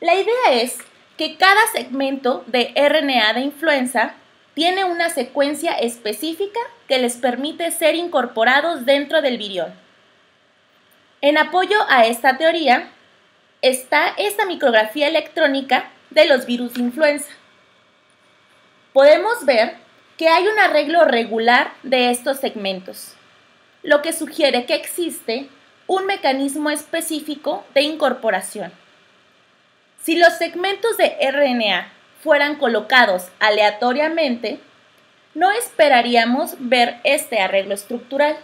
Speaker 1: La idea es que cada segmento de RNA de influenza tiene una secuencia específica que les permite ser incorporados dentro del virión. En apoyo a esta teoría está esta micrografía electrónica de los virus de influenza podemos ver que hay un arreglo regular de estos segmentos, lo que sugiere que existe un mecanismo específico de incorporación. Si los segmentos de RNA fueran colocados aleatoriamente, no esperaríamos ver este arreglo estructural.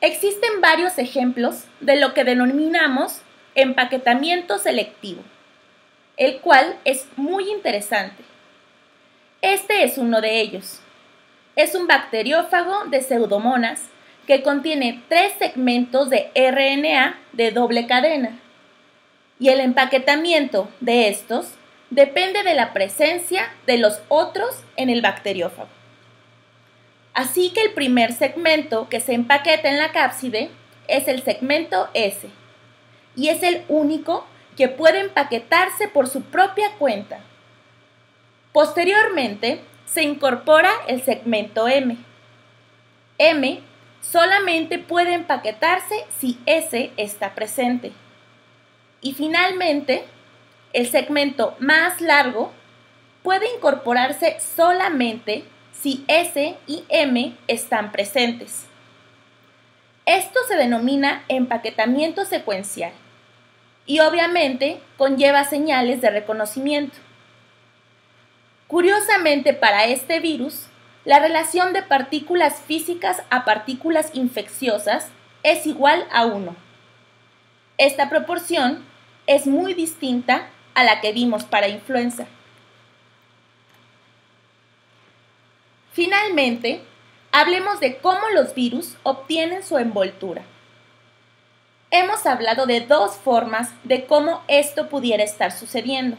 Speaker 1: Existen varios ejemplos de lo que denominamos empaquetamiento selectivo el cual es muy interesante. Este es uno de ellos. Es un bacteriófago de pseudomonas que contiene tres segmentos de RNA de doble cadena. Y el empaquetamiento de estos depende de la presencia de los otros en el bacteriófago. Así que el primer segmento que se empaqueta en la cápside es el segmento S y es el único que puede empaquetarse por su propia cuenta. Posteriormente, se incorpora el segmento M. M solamente puede empaquetarse si S está presente. Y finalmente, el segmento más largo puede incorporarse solamente si S y M están presentes. Esto se denomina empaquetamiento secuencial y obviamente conlleva señales de reconocimiento. Curiosamente para este virus, la relación de partículas físicas a partículas infecciosas es igual a 1. Esta proporción es muy distinta a la que vimos para influenza. Finalmente, hablemos de cómo los virus obtienen su envoltura hemos hablado de dos formas de cómo esto pudiera estar sucediendo.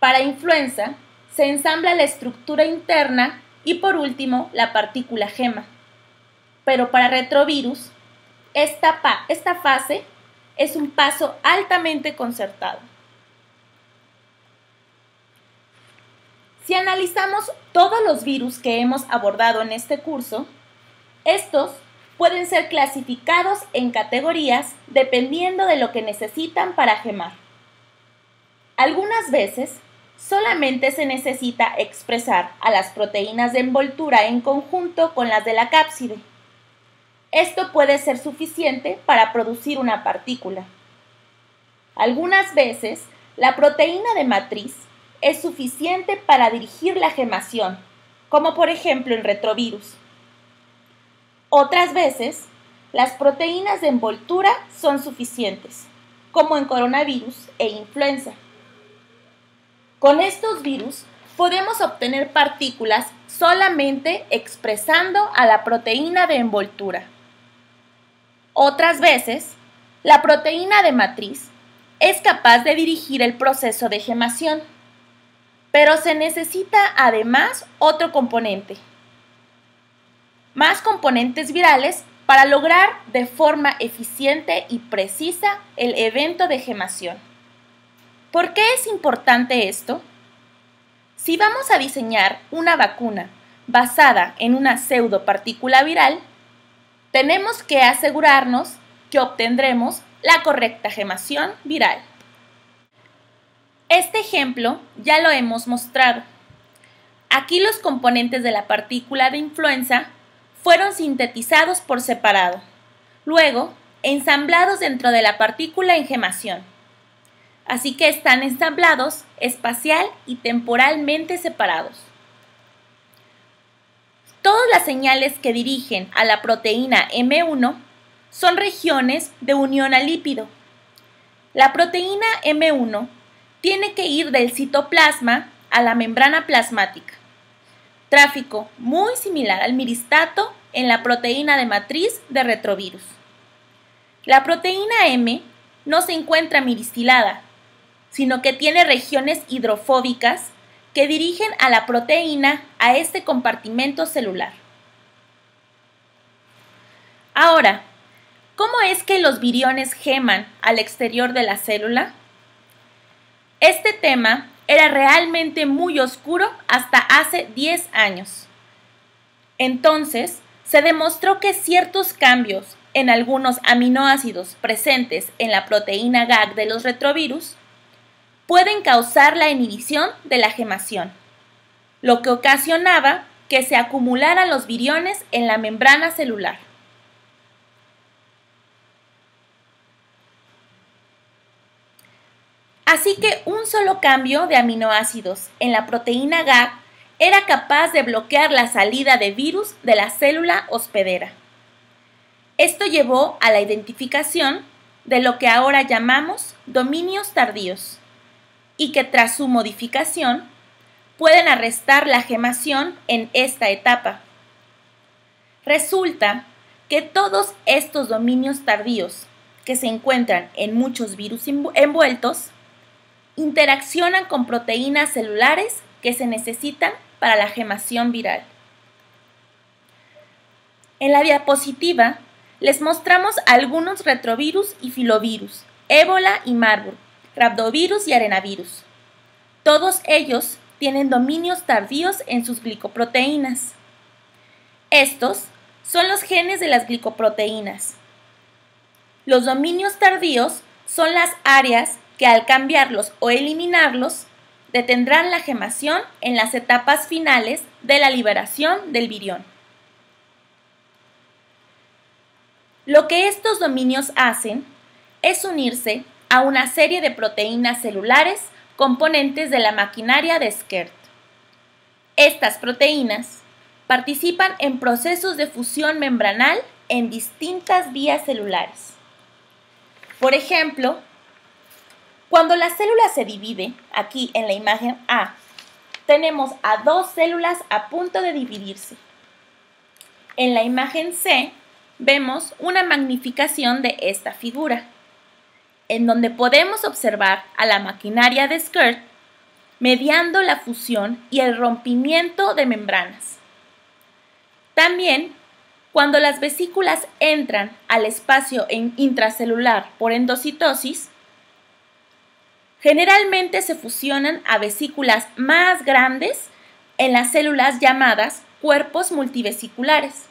Speaker 1: Para influenza, se ensambla la estructura interna y por último la partícula gema. Pero para retrovirus, esta, esta fase es un paso altamente concertado. Si analizamos todos los virus que hemos abordado en este curso, estos pueden ser clasificados en categorías dependiendo de lo que necesitan para gemar. Algunas veces solamente se necesita expresar a las proteínas de envoltura en conjunto con las de la cápside. Esto puede ser suficiente para producir una partícula. Algunas veces la proteína de matriz es suficiente para dirigir la gemación, como por ejemplo en retrovirus. Otras veces, las proteínas de envoltura son suficientes, como en coronavirus e influenza. Con estos virus podemos obtener partículas solamente expresando a la proteína de envoltura. Otras veces, la proteína de matriz es capaz de dirigir el proceso de gemación. Pero se necesita además otro componente. Más componentes virales para lograr de forma eficiente y precisa el evento de gemación. ¿Por qué es importante esto? Si vamos a diseñar una vacuna basada en una pseudopartícula viral, tenemos que asegurarnos que obtendremos la correcta gemación viral. Este ejemplo ya lo hemos mostrado. Aquí los componentes de la partícula de influenza fueron sintetizados por separado, luego ensamblados dentro de la partícula en gemación. Así que están ensamblados espacial y temporalmente separados. Todas las señales que dirigen a la proteína M1 son regiones de unión al lípido. La proteína M1 tiene que ir del citoplasma a la membrana plasmática. Tráfico muy similar al miristato en la proteína de matriz de retrovirus. La proteína M no se encuentra miristilada, sino que tiene regiones hidrofóbicas que dirigen a la proteína a este compartimento celular. Ahora, ¿cómo es que los viriones geman al exterior de la célula? Este tema era realmente muy oscuro hasta hace 10 años. Entonces, se demostró que ciertos cambios en algunos aminoácidos presentes en la proteína GAG de los retrovirus pueden causar la inhibición de la gemación, lo que ocasionaba que se acumularan los viriones en la membrana celular. Así que un solo cambio de aminoácidos en la proteína GAG era capaz de bloquear la salida de virus de la célula hospedera. Esto llevó a la identificación de lo que ahora llamamos dominios tardíos y que tras su modificación pueden arrestar la gemación en esta etapa. Resulta que todos estos dominios tardíos que se encuentran en muchos virus envueltos interaccionan con proteínas celulares que se necesitan para la gemación viral. En la diapositiva les mostramos algunos retrovirus y filovirus, ébola y Marburg, rhabdovirus y arenavirus. Todos ellos tienen dominios tardíos en sus glicoproteínas. Estos son los genes de las glicoproteínas. Los dominios tardíos son las áreas que al cambiarlos o eliminarlos detendrán la gemación en las etapas finales de la liberación del virión. Lo que estos dominios hacen es unirse a una serie de proteínas celulares componentes de la maquinaria de Skert. Estas proteínas participan en procesos de fusión membranal en distintas vías celulares. Por ejemplo, cuando la célula se divide, aquí en la imagen A, tenemos a dos células a punto de dividirse. En la imagen C vemos una magnificación de esta figura, en donde podemos observar a la maquinaria de Skirt mediando la fusión y el rompimiento de membranas. También, cuando las vesículas entran al espacio intracelular por endocitosis, Generalmente se fusionan a vesículas más grandes en las células llamadas cuerpos multivesiculares.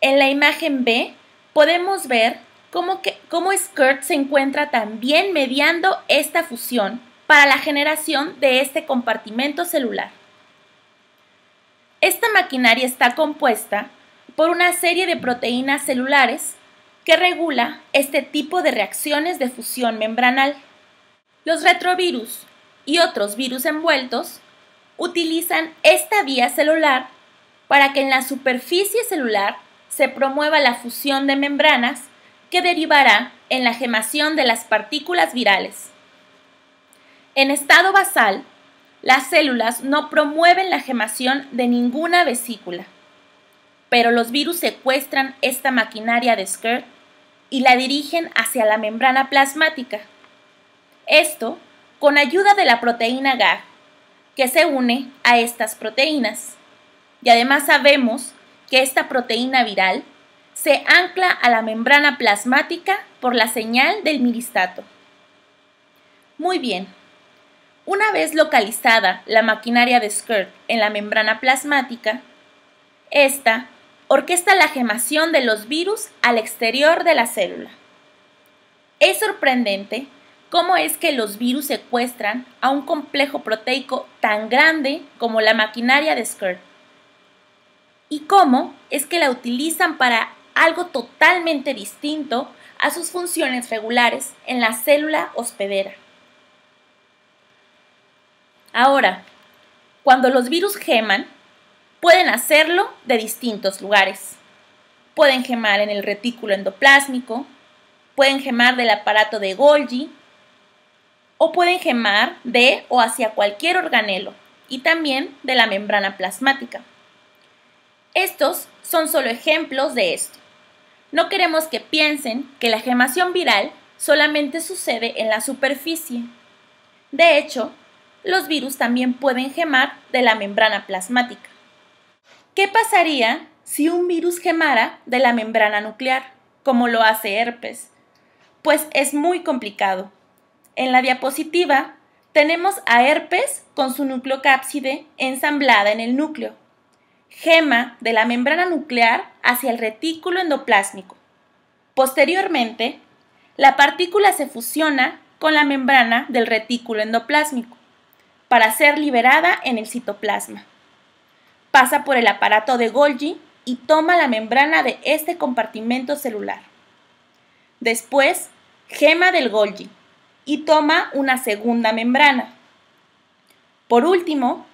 Speaker 1: En la imagen B podemos ver cómo, que, cómo se encuentra también mediando esta fusión para la generación de este compartimento celular. Esta maquinaria está compuesta por una serie de proteínas celulares que regula este tipo de reacciones de fusión membranal. Los retrovirus y otros virus envueltos utilizan esta vía celular para que en la superficie celular se promueva la fusión de membranas que derivará en la gemación de las partículas virales. En estado basal, las células no promueven la gemación de ninguna vesícula, pero los virus secuestran esta maquinaria de Skirt y la dirigen hacia la membrana plasmática esto con ayuda de la proteína GAG, que se une a estas proteínas. Y además sabemos que esta proteína viral se ancla a la membrana plasmática por la señal del miristato. Muy bien. Una vez localizada la maquinaria de SCIRT en la membrana plasmática, esta orquesta la gemación de los virus al exterior de la célula. Es sorprendente cómo es que los virus secuestran a un complejo proteico tan grande como la maquinaria de SCIRT y cómo es que la utilizan para algo totalmente distinto a sus funciones regulares en la célula hospedera. Ahora, cuando los virus geman, pueden hacerlo de distintos lugares. Pueden gemar en el retículo endoplásmico, pueden gemar del aparato de Golgi o pueden gemar de o hacia cualquier organelo y también de la membrana plasmática. Estos son solo ejemplos de esto. No queremos que piensen que la gemación viral solamente sucede en la superficie. De hecho, los virus también pueden gemar de la membrana plasmática. ¿Qué pasaría si un virus gemara de la membrana nuclear, como lo hace herpes? Pues es muy complicado. En la diapositiva tenemos a herpes con su nucleocápside ensamblada en el núcleo. Gema de la membrana nuclear hacia el retículo endoplásmico. Posteriormente, la partícula se fusiona con la membrana del retículo endoplásmico para ser liberada en el citoplasma. Pasa por el aparato de Golgi y toma la membrana de este compartimento celular. Después, gema del Golgi y toma una segunda membrana. Por último,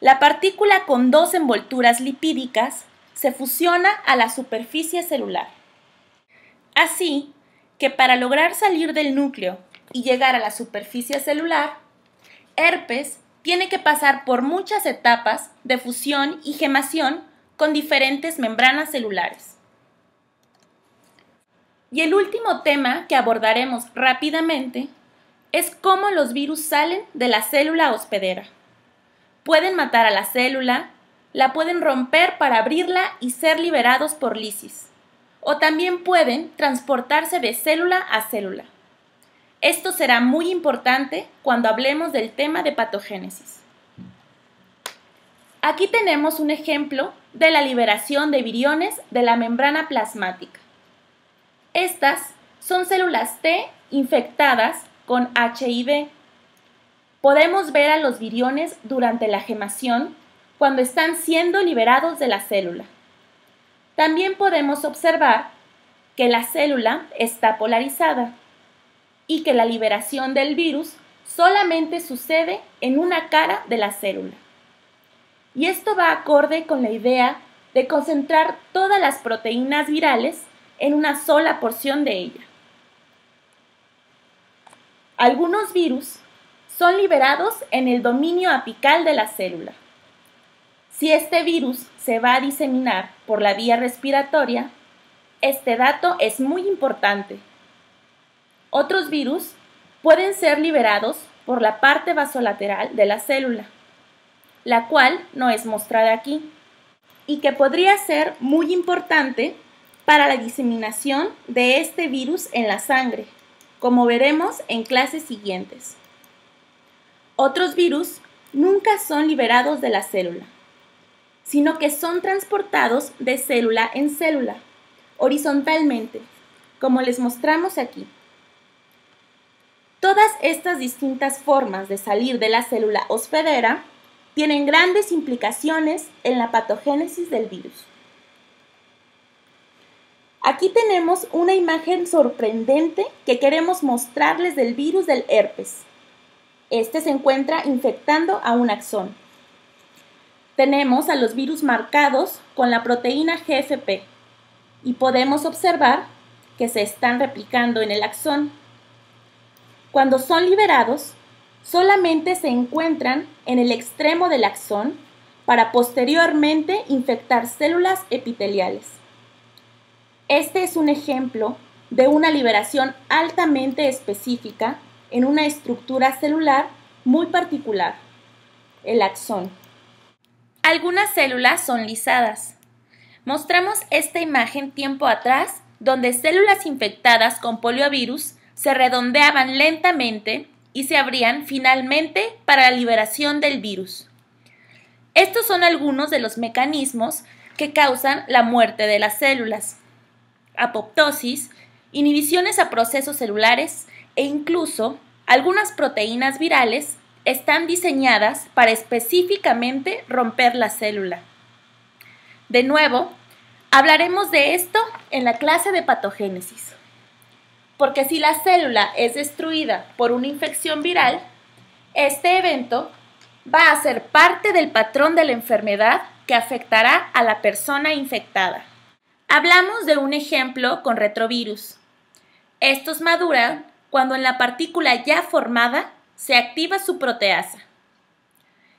Speaker 1: la partícula con dos envolturas lipídicas se fusiona a la superficie celular. Así que para lograr salir del núcleo y llegar a la superficie celular, herpes tiene que pasar por muchas etapas de fusión y gemación con diferentes membranas celulares. Y el último tema que abordaremos rápidamente es cómo los virus salen de la célula hospedera. Pueden matar a la célula, la pueden romper para abrirla y ser liberados por lisis, o también pueden transportarse de célula a célula. Esto será muy importante cuando hablemos del tema de patogénesis. Aquí tenemos un ejemplo de la liberación de viriones de la membrana plasmática. Estas son células T infectadas con HIV. Podemos ver a los viriones durante la gemación cuando están siendo liberados de la célula. También podemos observar que la célula está polarizada y que la liberación del virus solamente sucede en una cara de la célula. Y esto va acorde con la idea de concentrar todas las proteínas virales en una sola porción de ella. Algunos virus son liberados en el dominio apical de la célula. Si este virus se va a diseminar por la vía respiratoria, este dato es muy importante otros virus pueden ser liberados por la parte vasolateral de la célula, la cual no es mostrada aquí, y que podría ser muy importante para la diseminación de este virus en la sangre, como veremos en clases siguientes. Otros virus nunca son liberados de la célula, sino que son transportados de célula en célula, horizontalmente, como les mostramos aquí. Todas estas distintas formas de salir de la célula hospedera tienen grandes implicaciones en la patogénesis del virus. Aquí tenemos una imagen sorprendente que queremos mostrarles del virus del herpes. Este se encuentra infectando a un axón. Tenemos a los virus marcados con la proteína GFP y podemos observar que se están replicando en el axón. Cuando son liberados, solamente se encuentran en el extremo del axón para posteriormente infectar células epiteliales. Este es un ejemplo de una liberación altamente específica en una estructura celular muy particular. el axón. Algunas células son lisadas. Mostramos esta imagen tiempo atrás donde células infectadas con poliovirus se redondeaban lentamente y se abrían finalmente para la liberación del virus. Estos son algunos de los mecanismos que causan la muerte de las células. Apoptosis, inhibiciones a procesos celulares e incluso algunas proteínas virales están diseñadas para específicamente romper la célula. De nuevo, hablaremos de esto en la clase de patogénesis. Porque si la célula es destruida por una infección viral, este evento va a ser parte del patrón de la enfermedad que afectará a la persona infectada. Hablamos de un ejemplo con retrovirus. Estos maduran cuando en la partícula ya formada se activa su proteasa.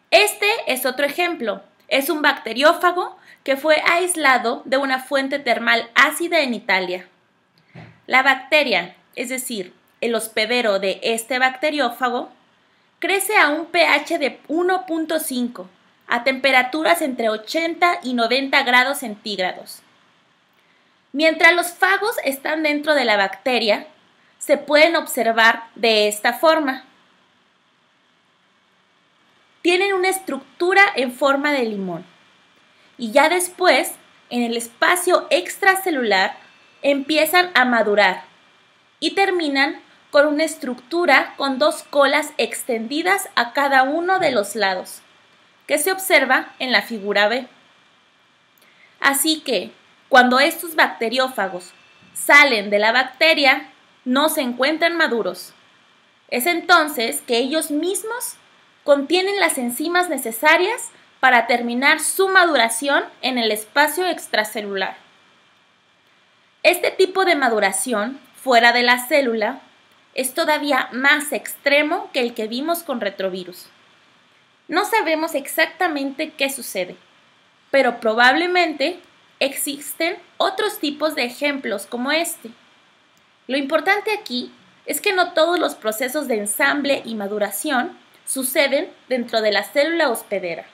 Speaker 1: Este es otro ejemplo. Es un bacteriófago que fue aislado de una fuente termal ácida en Italia. La bacteria, es decir, el hospedero de este bacteriófago, crece a un pH de 1.5 a temperaturas entre 80 y 90 grados centígrados. Mientras los fagos están dentro de la bacteria, se pueden observar de esta forma. Tienen una estructura en forma de limón y ya después, en el espacio extracelular, empiezan a madurar y terminan con una estructura con dos colas extendidas a cada uno de los lados, que se observa en la figura B. Así que, cuando estos bacteriófagos salen de la bacteria, no se encuentran maduros. Es entonces que ellos mismos contienen las enzimas necesarias para terminar su maduración en el espacio extracelular. Este tipo de maduración fuera de la célula es todavía más extremo que el que vimos con retrovirus. No sabemos exactamente qué sucede, pero probablemente existen otros tipos de ejemplos como este. Lo importante aquí es que no todos los procesos de ensamble y maduración suceden dentro de la célula hospedera.